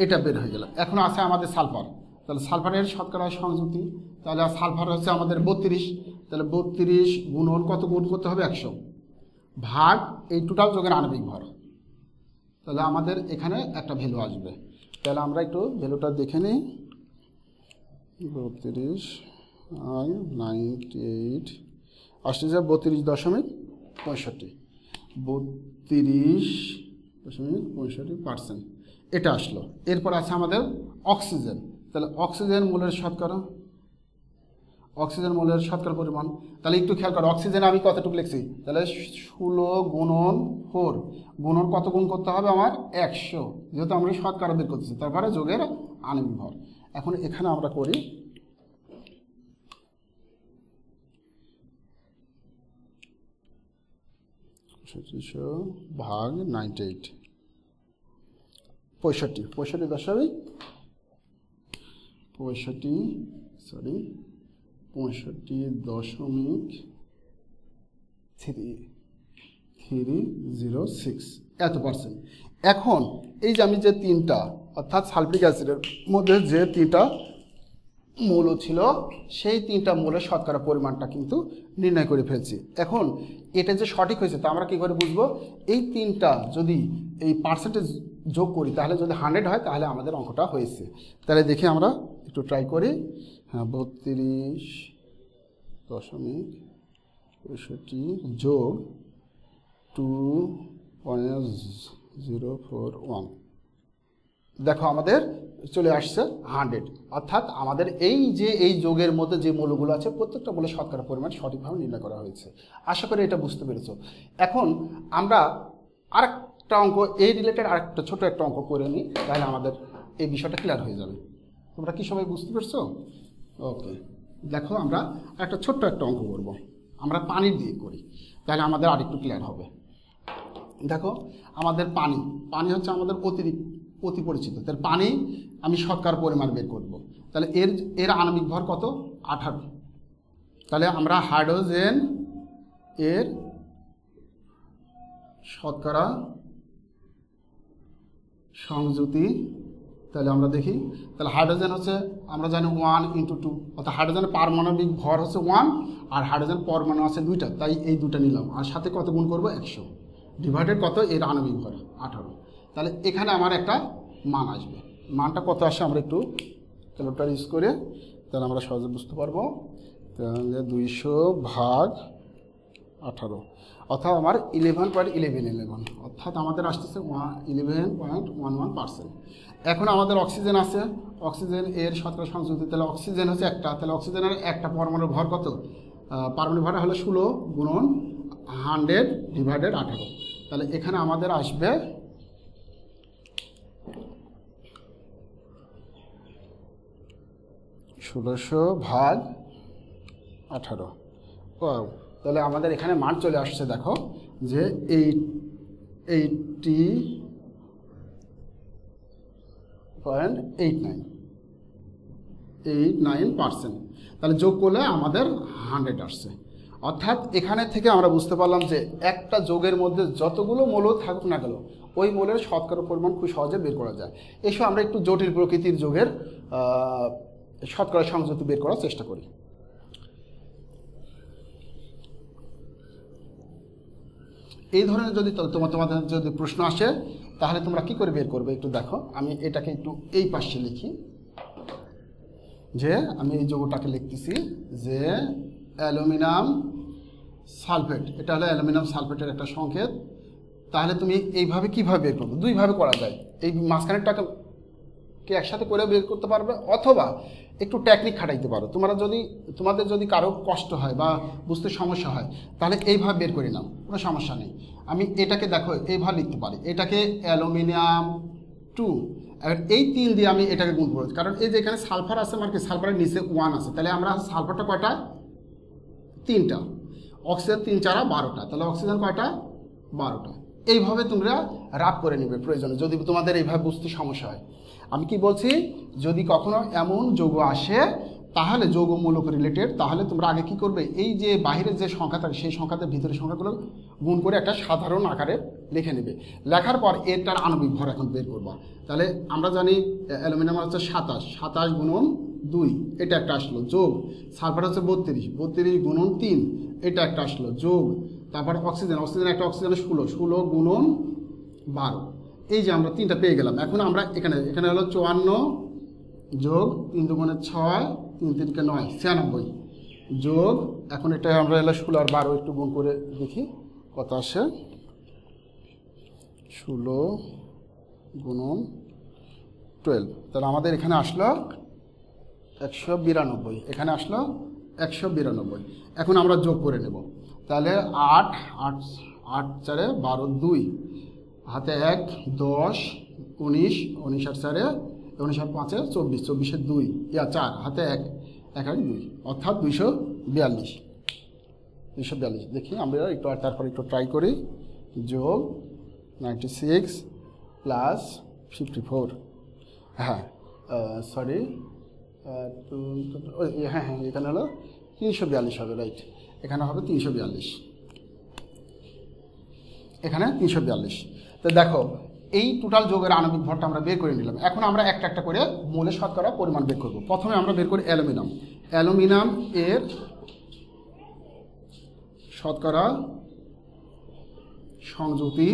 এটা বের হয়ে গেল। এখন আছে আমাদের সালফার। তাহলে সালফারের শতকরা সংযুক্তি, তাহলে সালফার হচ্ছে আমাদের বত্রিশ। তাহলে বত্রিশ গুণন কত গুণ করতে হবে? একশো। ভাগ এই টোটাল যোগের আণবিক ভর। তাহলে আমাদের এখানে একটা ভ্যালু আসবে। তাহলে আমরা একটু ভ্যালুটা দেখে নিই। বত্রিশ নাইনটি এইট আসছে যে বত্রিশ দশমিক পঁয়ষট্টি। বত্রিশ দশমিক পঁয়ষট্টি পার্সেন্ট এটা আসলো। এরপর আছে আমাদের অক্সিজেন। তাহলে অক্সিজেন মূলের শতকরা? অক্সিজেন মূলের শতকরা পরিমাণ। তাহলে একটু খেয়াল করো, অক্সিজেন আমি কতটুকু লিখছি? তাহলে ষোলো গুণন ফোর। গুণন কত গুণ করতে হবে আমার? একশো। যেহেতু আমরা শতকরা বের করতেছি, তারপরে যোগের আণবিক ভর এখন এখানে আমরা করি পঁয়ষট্টিশো ভাগ নাইনটি এইট। পঁয়ষট্টি পঁয়ষট্টি দশমিক পঁয়ষট্টি সরি পঁয়ষট্টি দশমিক থ্রি থ্রি জিরো সিক্স। এত পার্সেন্ট এখন এই যে আমি যে তিনটা, অর্থাৎ সালফিক অ্যাসিডের মধ্যে যে তিনটা মৌল ছিল, সেই তিনটা মৌলের শতকরা পরিমাণটা কিন্তু নির্ণয় করে ফেলছি। এখন এটা যে সঠিক হয়েছে তা আমরা কী করে বুঝব? এই তিনটা যদি এই পার্সেন্টেজ যোগ করি, তাহলে যদি হান্ড্রেড হয়, তাহলে আমাদের অঙ্কটা হয়েছে। তাহলে দেখি আমরা একটু ট্রাই করি। হ্যাঁ বত্রিশ দশমিক পঁয়ষট্টি যোগ two point zero four one দেখো আমাদের চলে আসছে হান্ড্রেড অর্থাৎ আমাদের এই যে, এই যোগের মধ্যে যে মূলগুলো আছে, প্রত্যেকটা মূলে শতকরা পরিমাণ সঠিকভাবে নির্ণয় করা হয়েছে। আশা করি এটা বুঝতে পেরেছ। এখন আমরা আরেকটা অঙ্ক, এই রিলেটেড আরেকটা ছোট একটা অঙ্ক করে নিই, তাহলে আমাদের এই বিষয়টা ক্লিয়ার হয়ে যাবে। তোমরা কি সবাই বুঝতে পেরেছ? ওকে দেখো, আমরা একটা ছোট্ট একটা অঙ্ক করব। আমরা পানি দিয়ে করি। তাহলে আমাদের আরেকটু ক্লিয়ার হবে। দেখো, আমাদের পানি পানি হচ্ছে আমাদের অতিরিক্ত অতি পরিচিত তাহলে পানি আমি শতকরা পরিমাণ বের করব। তাহলে এর এর আণবিক ভর কত? আঠারো। তাহলে আমরা হাইড্রোজেন এর শতকরা সংযুতি তাহলে আমরা দেখি, তাহলে হাইড্রোজেন হচ্ছে, আমরা জানি ওয়ান ইন্টু টু অর্থাৎ হাইড্রোজেনের পারমাণবিক ভর হচ্ছে ওয়ান আর হাইড্রোজেন পরমাণু আছে দুইটা, তাই এই দুটা নিলাম, আর সাথে কত গুণ করব? একশো। ডিভাইডেড কত? এর আণবিক ভর, আঠারো। তাহলে এখানে আমার একটা মান আসবে। মানটা কত আসে আমরা একটু ক্যালকুলেটার ইউজ করে তাহলে আমরা সহজে বুঝতে পারব। তাহলে দুইশো ভাগ আঠারো। অর্থাৎ আমার ইলেভেন পয়েন্ট ইলেভেন ইলেভেন অর্থাৎ আমাদের আসতেছে one eleven point one one percent এখন আমাদের অক্সিজেন আছে। অক্সিজেন এর শতকরা সংযুক্তি তাহলে অক্সিজেন হচ্ছে একটা। তাহলে অক্সিজেনের একটা পরমাণুর ভর কত? পারমাণবিক ভর হলো ষোলো গুণন হান্ড্রেড ডিভাইডেড আঠারো। তাহলে এখানে আমাদের আসবে ষোলোশো ভাগ আঠারো। ও তাহলে আমাদের এখানে মান চলে আসছে দেখো যে eight, eighty point eight nine. Eight nine percent. তাহলে যোগ করলে আমাদের হান্ড্রেড আসছে। অর্থাৎ এখানে থেকে আমরা বুঝতে পারলাম যে একটা যোগের মধ্যে যতগুলো মৌল থাকুক না গেল ওই মৌলের শতকরা পরিমাণ খুব সহজে বের করা যায়। এসব আমরা একটু জটিল প্রকৃতির যোগের শতকরা সংযুক্তি বের করার চেষ্টা করি। এই ধরনের যদি তোমার তোমাদের যদি প্রশ্ন আসে, তাহলে তোমরা কি করে বের করবে একটু দেখো। আমি এটাকে একটু এই পাশে লিখি। যে আমি এই যৌগটাকে লিখতেছি যে অ্যালুমিনিয়াম সালফেট। এটা হলো অ্যালুমিনিয়াম সালফেটের একটা সংকেত। তাহলে তুমি এইভাবে কীভাবে বের করবে? দুইভাবে করা যায়। এই মাঝখানেরটাকে কে একসাথে করে বের করতে পারবে? অথবা একটু টেকনিক খাটাইতে পারো। তোমরা যদি, তোমাদের যদি কারও কষ্ট হয় বা বুঝতে সমস্যা হয়, তাহলে এইভাবে বের করে নাও, কোনো সমস্যা নেই। আমি এটাকে দেখো, এইভাবে লিখতে পারি। এটাকে অ্যালুমিনিয়াম টু। এবার এই তিন দিয়ে আমি এটাকে গুণ করছি কারণ এই যে এখানে সালফার আছে মানে সালফারের নিচে ওয়ান আছে। তাহলে আমরা সালফারটা কয়টা? তিনটা। অক্সিজেন তিন চারা বারোটা। তাহলে অক্সিজেন কয়টা? বারোটা। এইভাবে তোমরা রাপ করে নেবে প্রয়োজনে, যদি তোমাদের এইভাবে বুঝতে সমস্যা হয়। আমি কি বলছি? যদি কখনো এমন যোগ আসে, তাহলে যৌগমূলক রিলেটেড তাহলে তোমরা আগে কি করবে? এই যে বাহিরের যে সংখ্যা থাকে, সেই সংখ্যাতে ভিতরের সংখ্যাগুলো গুণ করে একটা সাধারণ আকারে লিখে নেবে। লেখার পর এটার আণবিক ভর এখন বের করবা। তাহলে আমরা জানি অ্যালুমিনিয়াম হচ্ছে সাতাশ। সাতাশ গুণন দুই, এটা একটা আসলো যোগ। সালফার হচ্ছে বত্রিশ। বত্রিশ গুণন তিন, এটা একটা আসলো যোগ। তারপর অক্সিজেন। অক্সিজেন একটা অক্সিজেন ষোলো। ষোলো গুণন বারো। এই যে আমরা তিনটা পেয়ে গেলাম। এখন আমরা এখানে এখানে হলো চুয়ান্ন যোগ তিন দুগুণে ছয়, তিন তিনকে নয়, ছিয়ানব্বই। যোগ, এখন এটা আমরা এলো ষোলো আর বারো একটু গুণ করে দেখি কত আসে। ষোলো গুণন টুয়েলভ তাহলে আমাদের এখানে আসলো একশো বিরানব্বই। এখানে আসলো একশো বিরানব্বই। এখন আমরা যোগ করে নেব। তাহলে আট আট আট চারে বারো দুই। হাতে এক, দশ, উনিশ উনিশ আট চারে, উনিশ আট পাঁচে চব্বিশ, চব্বিশে দুই, ইয়া চার, হাতে এক এক এক দুই, অর্থাৎ দুইশো বিয়াল্লিশ। দুইশো বিয়াল্লিশ, দেখি আমরা একটু আর তারপর একটু ট্রাই করি। যোগ ninety six plus fifty four হ্যাঁ সরি হ্যাঁ হ্যাঁ এখানে হলো তিনশো বিয়াল্লিশ হবে রাইট এখানে হবে তিনশো বিয়াল্লিশ। এখানে তিনশো বিয়াল্লিশ। তো দেখো, এই টোটাল যোগের আণবিক ভরটা আমরা বের করে নিলাম। এখন আমরা একটা একটা করে মূলে শতকরা পরিমাণ বের করব। প্রথমে আমরা বের করি অ্যালুমিনিয়াম। অ্যালুমিনিয়াম এর শতকরা সংযুতি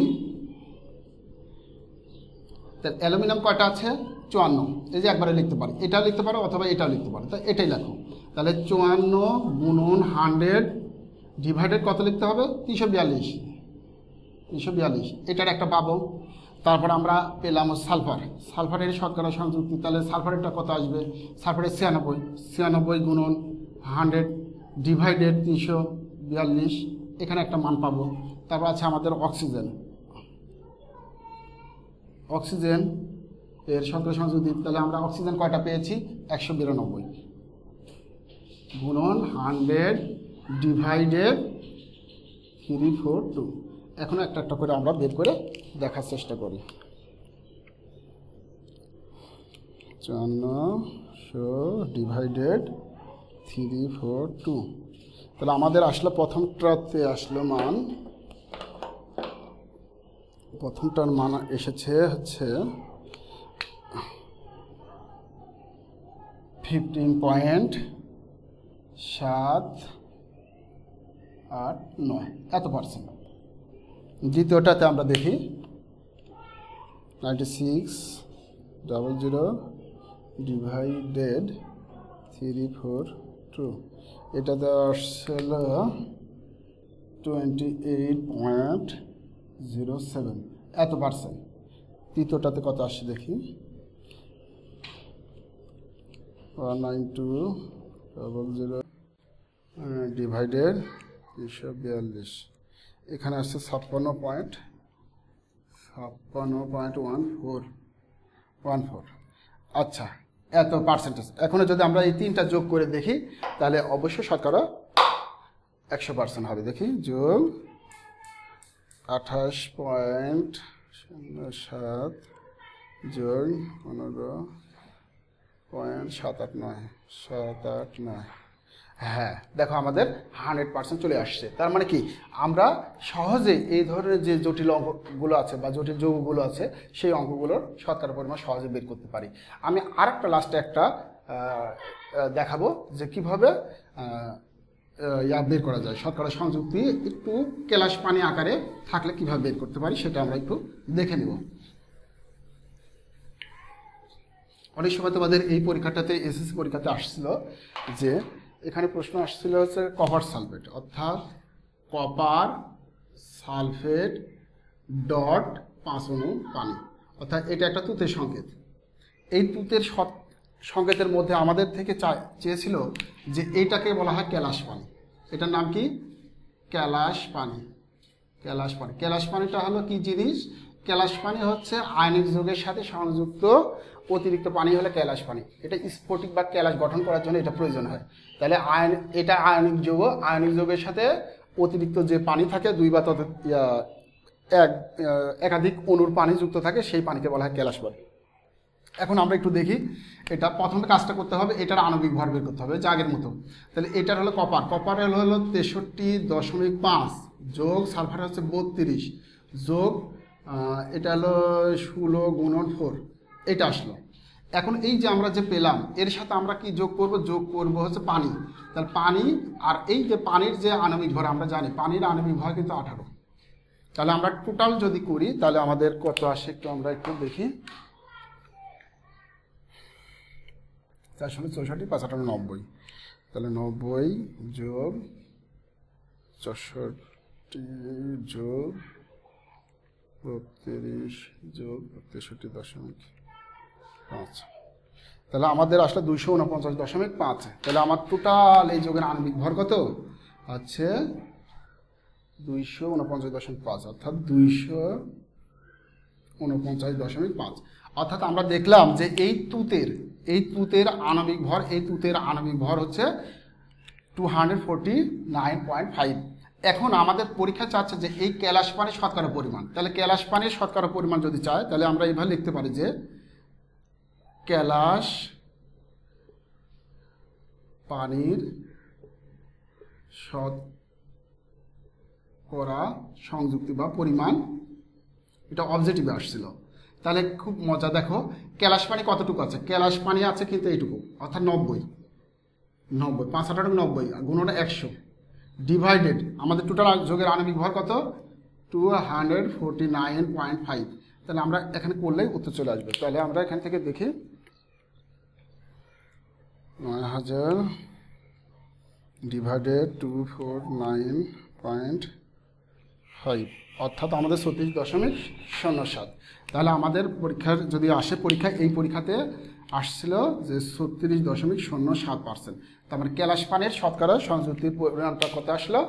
তাহলে অ্যালুমিনিয়াম কয়টা আছে? চুয়ান্ন। এই যে একবারে লিখতে পারি। এটাও লিখতে পারো অথবা এটাও লিখতে পারো। তাই এটাই লেখো। তাহলে চুয়ান্ন গুণন হান্ড্রেড ডিভাইডেড কত লিখতে হবে? তিনশো বিয়াল্লিশ। তিনশো বিয়াল্লিশ। এটার একটা পাবো তারপর আমরা পেলাম সালফার। সালফারের শতকরা সংযুক্তি, তাহলে সালফারেরটা কত আসবে? সালফারের ছিয়ানব্বই। ছিয়ানব্বই গুণন হান্ড্রেড ডিভাইডেড তিনশো বিয়াল্লিশ। এখানে একটা মান পাবো। তারপর আছে আমাদের অক্সিজেন। অক্সিজেন এর শতকরা সংযুক্তি, তাহলে আমরা অক্সিজেন কয়টা পেয়েছি? একশো বিরানব্বই। গুণন hundred divided three four two. এখন একটা একটা করে আমরা বের করে দেখার চেষ্টা করি। চুয়ান্নশো ডিভাইডেড থ্রি ফোর টু তাহলে আমাদের আসলে প্রথমটাতে আসলো মান। প্রথমটার মান এসেছে হচ্ছে ফিফটিন পয়েন্ট সাত, আট, নয়। এত পার্সেন্ট দ্বিতীয়টাতে আমরা দেখি ninety six double zero divided three four two এটাতে আসছিল twenty eight point zero seven এত পার্সেন্ট তৃতীয়টাতে কত আসছে দেখি? One nine two double zero divided তিনশো বিয়াল্লিশ। এখানে আসছে ছাপ্পান্ন পয়েন্ট ছাপ্পান্ন point one four one four আচ্ছা এত পার্সেন্টেজ এখনও যদি আমরা এই তিনটা যোগ করে দেখি, তাহলে অবশ্যই শতকরা একশো পার্সেন্ট হবে। দেখি, যোগ আঠাশ পয়েন্ট শূন্য সাত, যোগ পনেরো পয়েন্ট সাত আট নয়, সাত আট নয়। হ্যাঁ দেখো আমাদের হান্ড্রেড পার্সেন্ট চলে আসছে। তার মানে কি? আমরা সহজে এই ধরনের যে জটিল অঙ্কগুলো আছে বা জটিল যৌগগুলো আছে, সেই অঙ্কগুলোর শতকরা পরিমাণ সহজে বের করতে পারি। আমি আর একটা লাস্টে একটা দেখাবো যে কীভাবে ইয়া বের করা যায়। শতকরা সংযুক্তি একটু কেলাস পানি আকারে থাকলে কীভাবে বের করতে পারি সেটা আমরা একটু দেখে নেব। অনেক সময় তোমাদের এই পরীক্ষাটাতে, এসএসসি পরীক্ষাতে আসছিল যে এখানে প্রশ্ন আসছিল হচ্ছে কপার সালফেট, অর্থাৎ কপার সালফেট ডট পাঁচ অণু পানি, অর্থাৎ এটা একটা তুতের সংকেত। এই তুতের সংকেতের মধ্যে আমাদের থেকে চেয়েছিল যে এইটাকে বলা হয় ক্যালাস পানি। এটার নাম কি? ক্যালাস পানি। ক্যালাস পানি। ক্যালাস পানিটা হলো কি জিনিস? ক্যালাস পানি হচ্ছে আয়নিক যুগের সাথে সংযুক্ত অতিরিক্ত পানি হলো ক্যালাস পানি। এটা স্ফটিক বা ক্যালাস গঠন করার জন্য এটা প্রয়োজন হয়। তাহলে আয়ন, এটা আয়নিক যৌগ, আয়নিক যৌগের সাথে অতিরিক্ত যে পানি থাকে, দুই বা তত এক একাধিক অণুর পানি যুক্ত থাকে, সেই পানিকে বলা হয় ক্যালাস পানি এখন আমরা একটু দেখি, এটা প্রথমে কাজটা করতে হবে, এটার আণবিক ভর বের করতে হবে জাগের মতো। তাহলে এটার হলো কপার, কপারের হলো তেষট্টি দশমিক পাঁচ যোগ সালফার হচ্ছে বত্রিশ যোগ এটা হলো ষোলো গুণন ফোর। এটা আসলো। এখন এই যে আমরা যে পেলাম, এর সাথে আমরা কি যোগ করব? যোগ করব হচ্ছে পানি। তাহলে পানি আর এই যে পানির যে আণবিক ভর, আমরা জানি পানির আণবিক ভর কিন্তু আঠারো। তাহলে আমরা টোটাল যদি করি, তাহলে আমাদের কত আসে একটু আমরা একটু দেখি। চারশো চৌষট্টি পাঁচ আটান্ন নব্বই। তাহলে নব্বই যোগ চৌষট্টি যোগ বত্রিশ যোগ তেষট্টি দশমিক পাঁচ তাহলে আমাদের আসলে দুইশো উনপঞ্চাশ দশমিক পাঁচ। তাহলে আমার টোটাল এই যোগের আণবিক ভর কত? আছে দুইশো উনপঞ্চাশ দশমিক পাঁচ, অর্থাৎ দুইশো উনপঞ্চাশ দশমিক পাঁচ। অর্থাৎ আমরা দেখলাম যে এই তুতের এই তুতের আণবিক ভর, এই তুতের আণবিক ভর হচ্ছে two hundred forty nine point five এখন আমাদের পরীক্ষা চাচ্ছে যে এই ক্যালাস পানির শতকরা পরিমাণ। তাহলে ক্যালাস পানির শতকরা পরিমাণ যদি চায়, তাহলে আমরা এইভাবে লিখতে পারি যে ক্যালাস পানির শতকরা সংযুক্তি বা পরিমাণ এটা অবজেক্টিভে আসছিল তাহলে খুব মজা দেখো ক্যালাস পানি কতটুকু আছে ক্যালাস পানি আছে কিন্তু এইটুকু অর্থাৎ নব্বই নব্বই পাঁচ হাজার নব্বই গুণটা একশো ডিভাইডেড আমাদের টোটাল যোগের আণবিক ভর কত? Two hundred forty nine point five তাহলে আমরা এখানে করলেই উত্তর চলে আসবে। তাহলে আমরা এখান থেকে দেখি নয় হাজার divided two four nine point five অর্থাৎ আমাদের ছত্রিশ দশমিক শূন্য সাত। তাহলে আমাদের পরীক্ষার যদি আসে পরীক্ষা, এই পরীক্ষাতে আসছিল যে ছত্রিশ দশমিক শূন্য সাত পার্সেন্ট তার মানে ক্যালাস পানের শতকরা সংযুক্তির পরিমাণটা কত আসলো?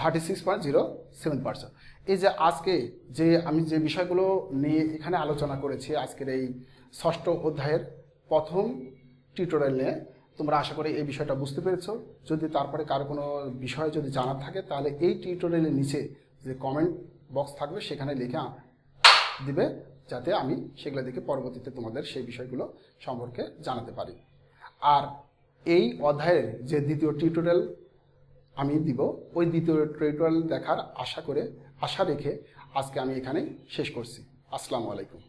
Thirty six point zero seven percent এই যে আজকে যে আমি যে বিষয়গুলো নিয়ে এখানে আলোচনা করেছি, আজকের এই ষষ্ঠ অধ্যায়ের প্রথম টিউটোরিয়াল নিয়ে তোমরা আশা করি এই বিষয়টা বুঝতে পেরেছ। যদি তারপরে কারও কোনো বিষয় যদি জানার থাকে, তাহলে এই টিউটোরিয়ালের নিচে যে কমেন্ট বক্স থাকবে, সেখানে লিখে দিবে, যাতে আমি সেগুলো দেখে পরবর্তীতে তোমাদের সেই বিষয়গুলো সম্পর্কে জানাতে পারি। আর এই অধ্যায়ের যে দ্বিতীয় টিউটোরিয়াল আমি দিব, ওই দ্বিতীয় টিউটোরিয়াল দেখার আশা করে, আশা রেখে আজকে আমি এখানেই শেষ করছি। আসসালামু আলাইকুম।